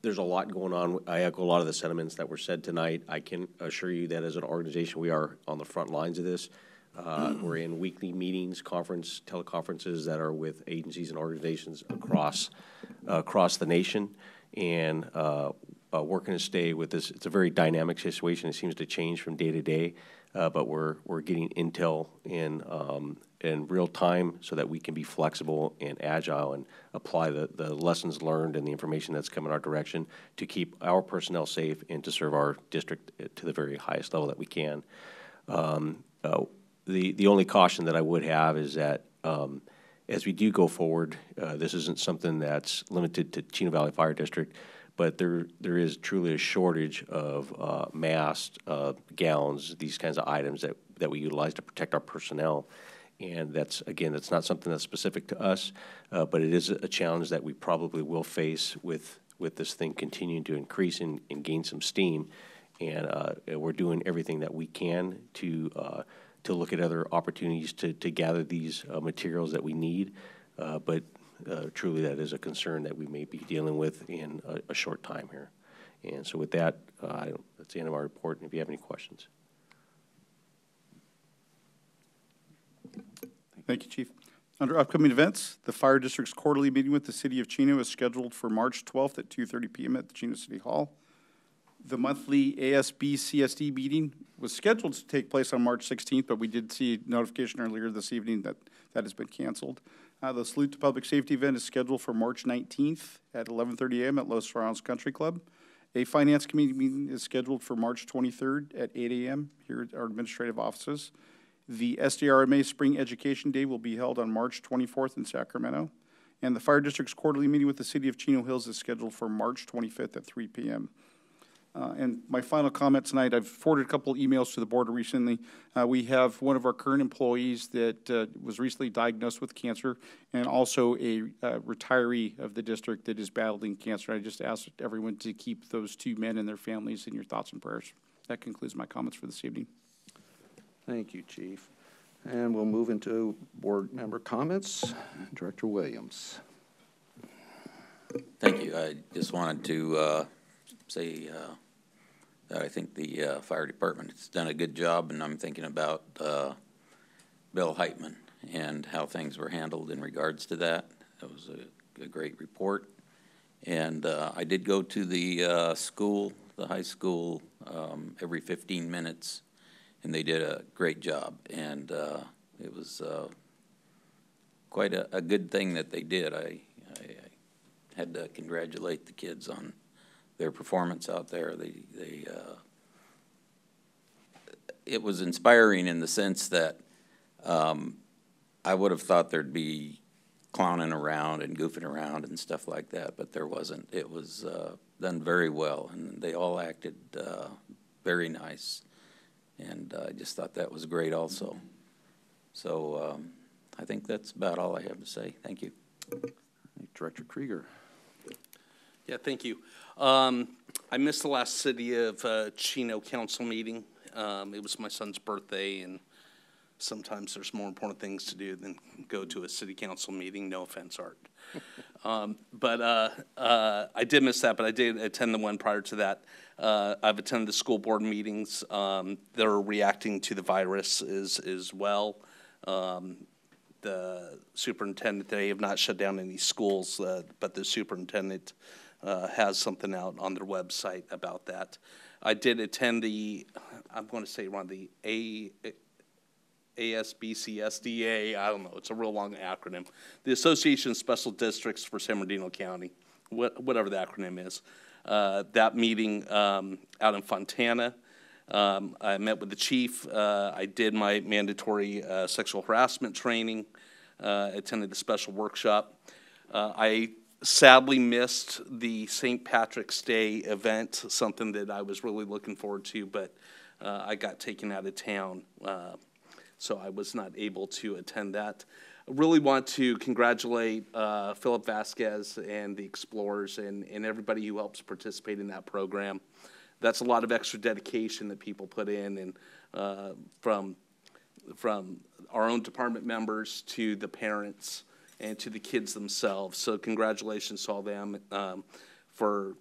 There's a lot going on. I echo a lot of the sentiments that were said tonight. I can assure you that as an organization, we are on the front lines of this. Uh, We're in weekly meetings, conference, teleconferences that are with agencies and organizations across, uh, across the nation. And uh, uh, working to stay with this. It's a very dynamic situation. It seems to change from day to day, uh, but we're we're getting intel in um, in real time so that we can be flexible and agile and apply the, the lessons learned and the information that's come in our direction to keep our personnel safe and to serve our district to the very highest level that we can. Um, uh, the the only caution that I would have is that. Um, as we do go forward, uh, this isn't something that's limited to Chino Valley Fire District but there there is truly a shortage of uh, masks, uh, gowns, these kinds of items that, that we utilize to protect our personnel. And that's, again, that's not something that's specific to us, uh, but it is a challenge that we probably will face with, with this thing continuing to increase and, and gain some steam. And uh, we're doing everything that we can to, uh, to look at other opportunities to, to gather these uh, materials that we need. but truly that is a concern that we may be dealing with in a, a short time here. And so with that, uh, that's the end of our report. And if you have any questions. Thank you, Chief. Under upcoming events, the Fire District's quarterly meeting with the City of Chino is scheduled for March 12th at 2:30 PM at the Chino City Hall. The monthly ASB CSD meeting was scheduled to take place on March 16th, but we did see notification earlier this evening that that has been canceled. Uh, the Salute to Public Safety event is scheduled for March 19th at 11:30 a.m. at Los Serranos Country Club. A Finance Committee meeting is scheduled for March 23rd at 8 a.m. here at our administrative offices. The SDRMA Spring Education Day will be held on March 24th in Sacramento. And the Fire District's quarterly meeting with the City of Chino Hills is scheduled for March 25th at 3 p.m. Uh, and my final comment tonight, I've forwarded a couple emails to the board recently. Uh, we have one of our current employees that uh, was recently diagnosed with cancer and also a uh, retiree of the district that is battling cancer. I just ask everyone to keep those two men and their families in your thoughts and prayers. That concludes my comments for this evening. Thank you, Chief. And we'll move into board member comments. Director Williams. Thank you. I just wanted to uh, say uh, I think the uh, fire department has done a good job, and I'm thinking about uh, Bill Heitman and how things were handled in regards to that. That was a, a great report. And uh, I did go to the uh, school, the high school, um, every 15 minutes, and they did a great job. And uh, it was quite a, a good thing that they did. I, I, I had to congratulate the kids on their performance out there. They, they, uh, it was inspiring in the sense that um, I would have thought there'd be clowning around and goofing around and stuff like that, but there wasn't. It was uh, done very well, and they all acted uh, very nice. And uh, I just thought that was great also. So um, I think that's about all I have to say. Thank you. Director Kreeger. Yeah, thank you. Um, I missed the last City of uh, Chino council meeting. Um, It was my son's birthday, and sometimes there's more important things to do than go to a city council meeting. No offense, Art. Um, But uh, uh, I did miss that, but I did attend the one prior to that. Uh, I've attended the school board meetings. Um, They're reacting to the virus as, as well. Um, The superintendent, they have not shut down any schools, uh, but the superintendent uh, has something out on their website about that. I did attend the, I'm going to say around the A, ASBCSDA, I don't know, it's a real long acronym. The Association of Special Districts for San Bernardino County, wha- whatever the acronym is. Uh, That meeting um, out in Fontana, um, I met with the chief. Uh, I did my mandatory uh, sexual harassment training, uh, attended the special workshop. Uh, I sadly missed the St. Patrick's Day event, something that I was really looking forward to, but uh, I got taken out of town, uh, so I was not able to attend that. I really want to congratulate uh, Philip Vasquez and the Explorers and, and everybody who helps participate in that program. That's a lot of extra dedication that people put in, and uh, from from our own department members to the parents and to the kids themselves. So congratulations to all them um, for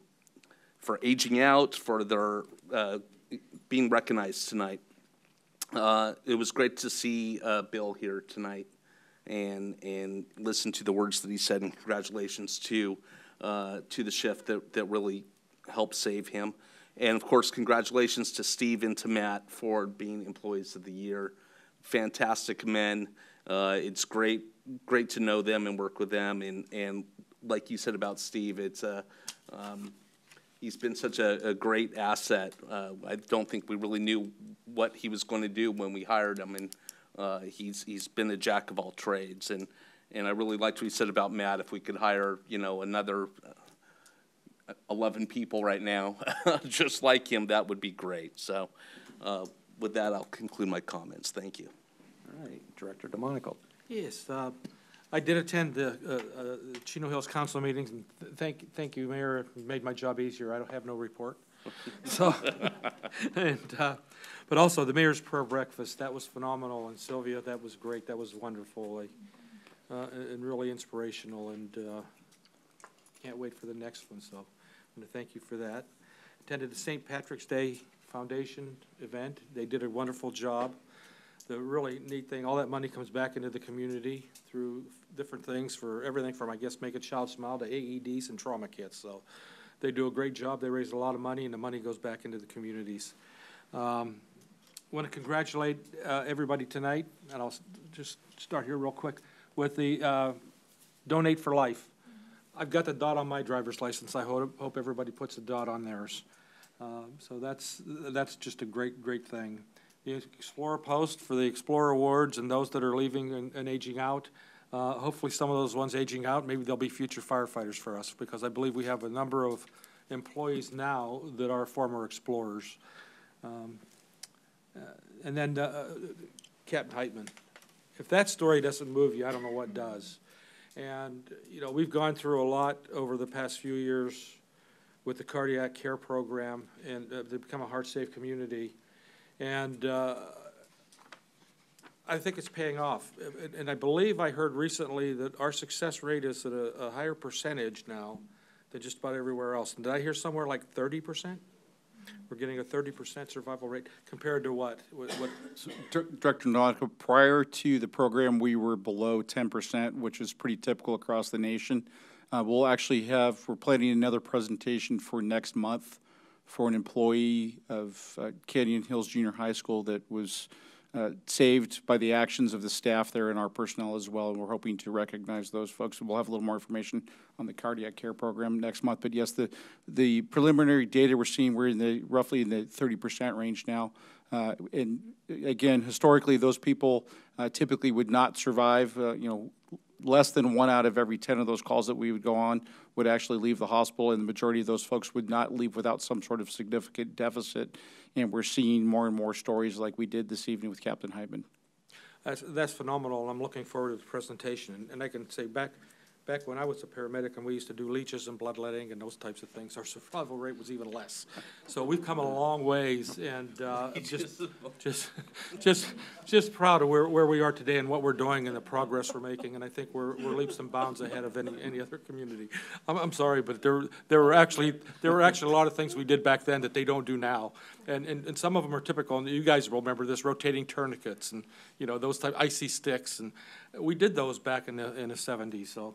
for aging out, for their uh, being recognized tonight. Uh, it was great to see uh, Bill here tonight and and listen to the words that he said. And congratulations to uh, to the shift that that really helped save him. And of course, congratulations to Steve and to Matt for being employees of the year. Fantastic men. Uh, it's great great to know them and work with them. And and like you said about Steve, it's a um, he's been such a, a great asset. Uh, I don't think we really knew what he was going to do when we hired him, and uh, he's he's been a jack of all trades. And and I really liked what he said about Matt. If we could hire, you know, another uh, eleven people right now, just like him, that would be great. So, uh, with that, I'll conclude my comments. Thank you. All right, Director DeMonaco. Yes, uh, I did attend the uh, uh, Chino Hills Council meetings, and th- thank, thank you, Mayor, it made my job easier, I don't have no report. So, and, uh, but also the mayor's prayer breakfast, that was phenomenal, and Sylvia, that was great, that was wonderful, I- uh, and really inspirational, and uh, can't wait for the next one, so I'm going to thank you for that. Attended the St. Patrick's Day Foundation event, they did a wonderful job the really neat thing, all that money comes back into the community through different things for everything from, I guess, Make a Child Smile to AEDs and trauma kits. So they do a great job. They raise a lot of money, and the money goes back into the communities. Um, Want to congratulate uh, everybody tonight, and I'll just start here real quick with the uh, Donate for Life. I've got the dot on my driver's license. I hope, hope everybody puts a dot on theirs. Um, So that's, that's just a great, great thing the Explorer Post for the Explorer Awards and those that are leaving and, and aging out. Uh, hopefully some of those ones aging out, maybe they'll be future firefighters for us, because I believe we have a number of employees now that are former explorers. Um, uh, And then, uh, Captain Heitman, if that story doesn't move you, I don't know what does. And, you know, we've gone through a lot over the past few years with the cardiac care program, and uh, they've become a heart-safe community. And uh, I think it's paying off. And- I believe I heard recently that our success rate is at a, a higher percentage now than just about everywhere else. And did I hear somewhere like thirty percent? We're getting a thirty percent survival rate compared to what? What, what- Dir- Director Nautical, prior to the program, we were below ten percent, which is pretty typical across the nation. Uh, we'll actually have, we're planning another presentation for next month for an employee of uh, Canyon Hills Junior High School that was uh, saved by the actions of the staff there and our personnel as well. And we're hoping to recognize those folks. We'll have a little more information on the cardiac care program next month. But yes, the, the preliminary data we're seeing, we're in the, roughly in the thirty percent range now. Uh, And again, historically, those people uh, typically would not survive, uh, you know, less than one out of every 10 of those calls that we would go on would actually leave the hospital, and the majority of those folks would not leave without some sort of significant deficit. And we're seeing more and more stories like we did this evening with Captain Heitman. That's, that's phenomenal, I'm looking forward to the presentation. And- And I can say, back, back when I was a paramedic and we used to do leeches and bloodletting and those types of things, our survival rate was even less. So we've come a long ways, and uh, just, just, just, just proud of where, where we are today and what we're doing and the progress we're making. And I think we're, we're leaps and bounds ahead of any, any other community. I'm, I'm sorry, but there, there were actually, there were actually a lot of things we did back then that they don't do now. And, and, and some of them are typical, and you guys will remember this, rotating tourniquets and, you know, those type, icy sticks. And we did those back in the, in the seventies, so.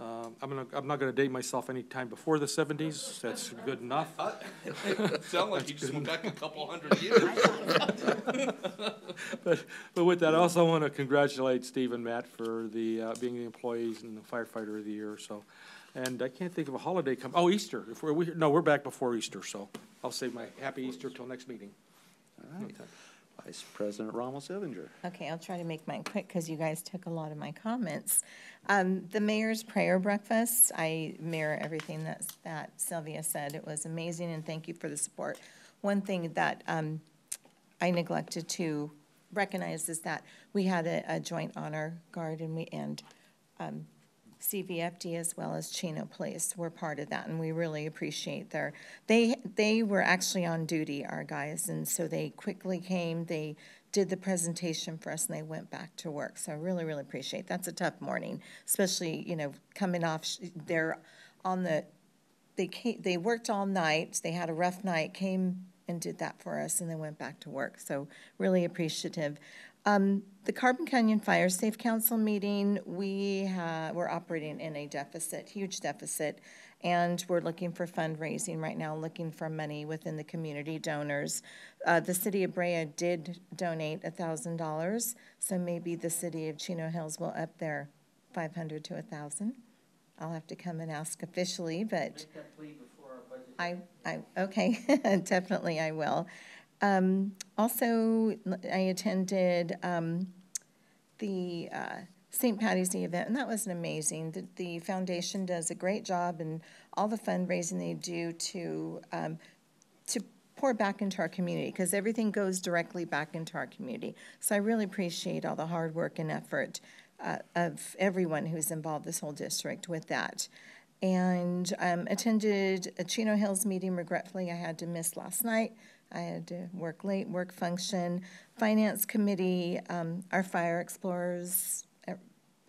Um, I'm gonna, I'm not gonna date myself any time before the seventies, that's good enough. Sound like you just went back a couple hundred years. But, but with that, I also want to congratulate Steve and Matt for the, uh, being the employees and the firefighter of the year, so. And I can't think of a holiday come, oh, Easter, if we're, we, no, we're back before Easter, so I'll save my happy Easter till next meeting. All right. Vice President Ramos Evinger. Okay, I'll try to make mine quick because you guys took a lot of my comments. Um, the mayor's prayer breakfast, I mirror everything that, that Sylvia said. It was amazing and thank you for the support. One thing that, um, I neglected to recognize is that we had a, a joint honor guard and we, and, um, CVFD as well as Chino Police were part of that, and we really appreciate their, they, they were actually on duty, our guys, and so they quickly came, they did the presentation for us, and they went back to work, so I really, really appreciate, that's a tough morning, especially, you know, coming off, they're on the, they came, they worked all night, they had a rough night, came and did that for us, and then went back to work, so really appreciative. Um, the Carbon Canyon Fire Safe Council meeting, we ha, we're operating in a deficit, huge deficit, and we're looking for fundraising right now, looking for money within the community donors. Uh, the city of Brea did donate a thousand dollars, so maybe the city of Chino Hills will up their five hundred to a thousand. I'll have to come and ask officially, but I, I, okay, definitely I will. Um, also, I attended, um, the, uh, St. Patty's Day event, and that was amazing. The, the foundation does a great job and all the fundraising they do to, um, to pour back into our community, because everything goes directly back into our community. So I really appreciate all the hard work and effort, uh, of everyone who's involved this whole district with that. And, um, attended a Chino Hills meeting regretfully I had to miss last night. I had to work late, work function. Finance Committee, um, our fire explorers,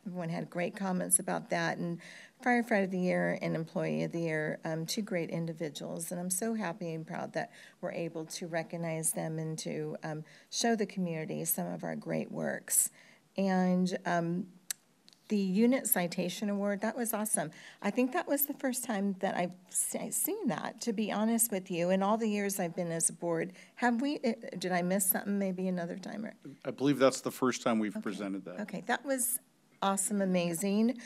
everyone had great comments about that. And firefighter of the year and employee of the year, um, two great individuals. And I'm so happy and proud that we're able to recognize them and to, um, show the community some of our great works. And, um, the unit citation award, that was awesome. I think that was the first time that I've seen that, to be honest with you. In all the years I've been as a board, have we, eh, did I miss something maybe another time? or- I believe that's the first time we've presented that. Okay, that was awesome, amazing.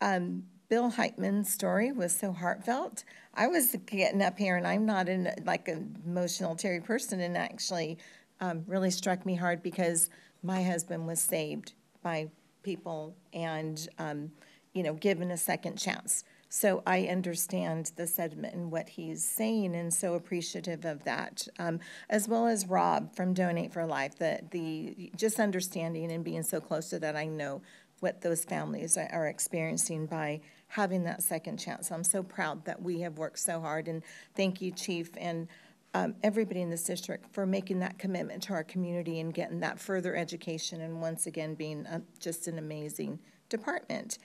Um, Bill Heitman's story was so heartfelt. I was getting up here, and I'm not an, like an emotional Terry person, and actually um, really struck me hard because my husband was saved by people and, um, you know, given a second chance. So I understand the sentiment and what he's saying, and so appreciative of that. Um, as well as Rob from Donate for Life, the, the, just understanding and being so close to that, I know what those families are, experiencing by having that second chance. I'm so proud that we have worked so hard, and thank you, Chief, and um, everybody in this district for making that commitment to our community and getting that further education and once again being uh, just an amazing department.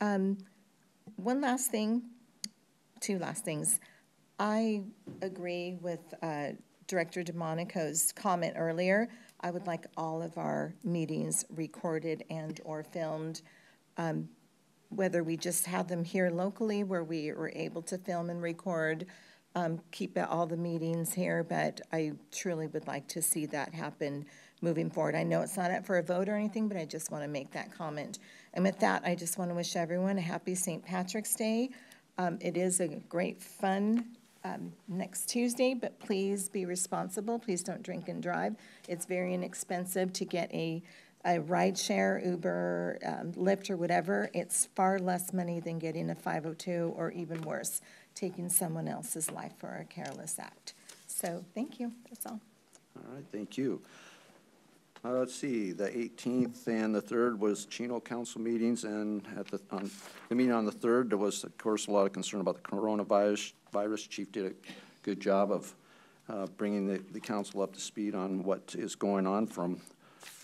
Um, one last thing, two last things. I agree with uh, Director DeMonaco's comment earlier. I would like all of our meetings recorded and/or filmed, um, whether we just have them here locally where we were able to film and record, um, keep all the meetings here, but I truly would like to see that happen moving forward. I know it's not up for a vote or anything, but I just want to make that comment. And with that, I just want to wish everyone a happy St. Patrick's Day. Um, it is a great fun um, next Tuesday, but please be responsible. Please don't drink and drive. It's very inexpensive to get a, a ride share, Uber, um, Lyft, or whatever. It's far less money than getting a 502 or even worse, taking someone else's life for a careless act. So thank you. That's all. All right, thank you. Uh, let's see, the 18th and the 3rd was Chino council meetings, and at the, on, the meeting on the 3rd, there was, of course, a lot of concern about the coronavirus. Virus. Chief did a good job of uh, bringing the, the council up to speed on what is going on from,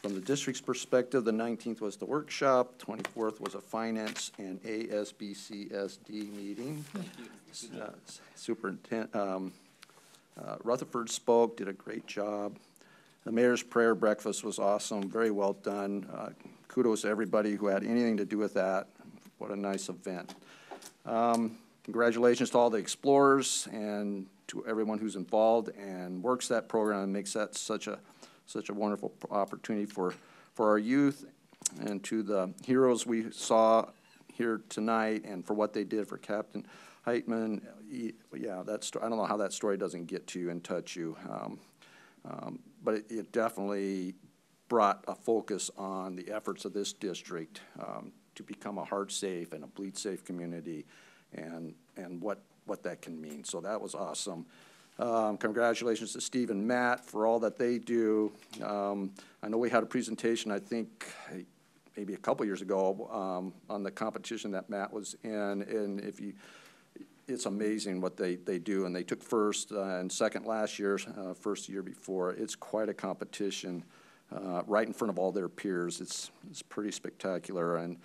from the district's perspective. The 19th was the workshop, 24th was a finance and ASBCSD meeting. Uh, Superintendent, um, uh, Rutherford spoke, did a great job. The mayor's prayer breakfast was awesome, very well done. Uh, kudos to everybody who had anything to do with that. What a nice event. Um, congratulations to all the explorers and to everyone who's involved and works that program and makes that such a such a wonderful opportunity for for our youth and to the heroes we saw here tonight and for what they did for Captain Heitman. Yeah, that's I don't know how that story doesn't get to you and touch you. Um, um, but it, it, definitely brought a focus on the efforts of this district um, to become a heart safe and a bleed safe community and, and what, what that can mean. So that was awesome. Um, congratulations to Steve and Matt for all that they do. Um, I know we had a presentation, I think, maybe a couple years ago um, on the competition that Matt was in. And if you, it's amazing what they, they do. And they took first uh, and second last year, uh, first year before. It's quite a competition uh, right in front of all their peers. It's, it's pretty spectacular. And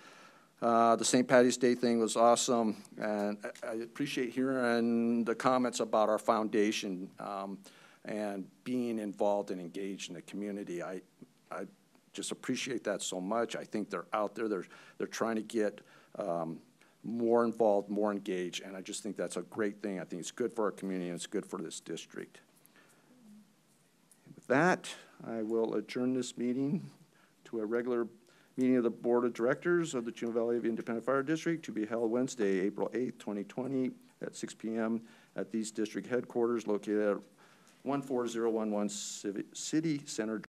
uh, the St. Patty's Day thing was awesome. And I, appreciate hearing the comments about our foundation um, and being involved and engaged in the community. I, I just appreciate that so much. I think they're out there. They're, they're trying to get um, more involved, more engaged, and I just think that's a great thing. I think it's good for our community and it's good for this district. With that, I will adjourn this meeting to a regular meeting of the Board of Directors of the Chino Valley Independent Fire District to be held Wednesday, April 8, 2020 at 6 p.m. at these district headquarters located at 14011 City Center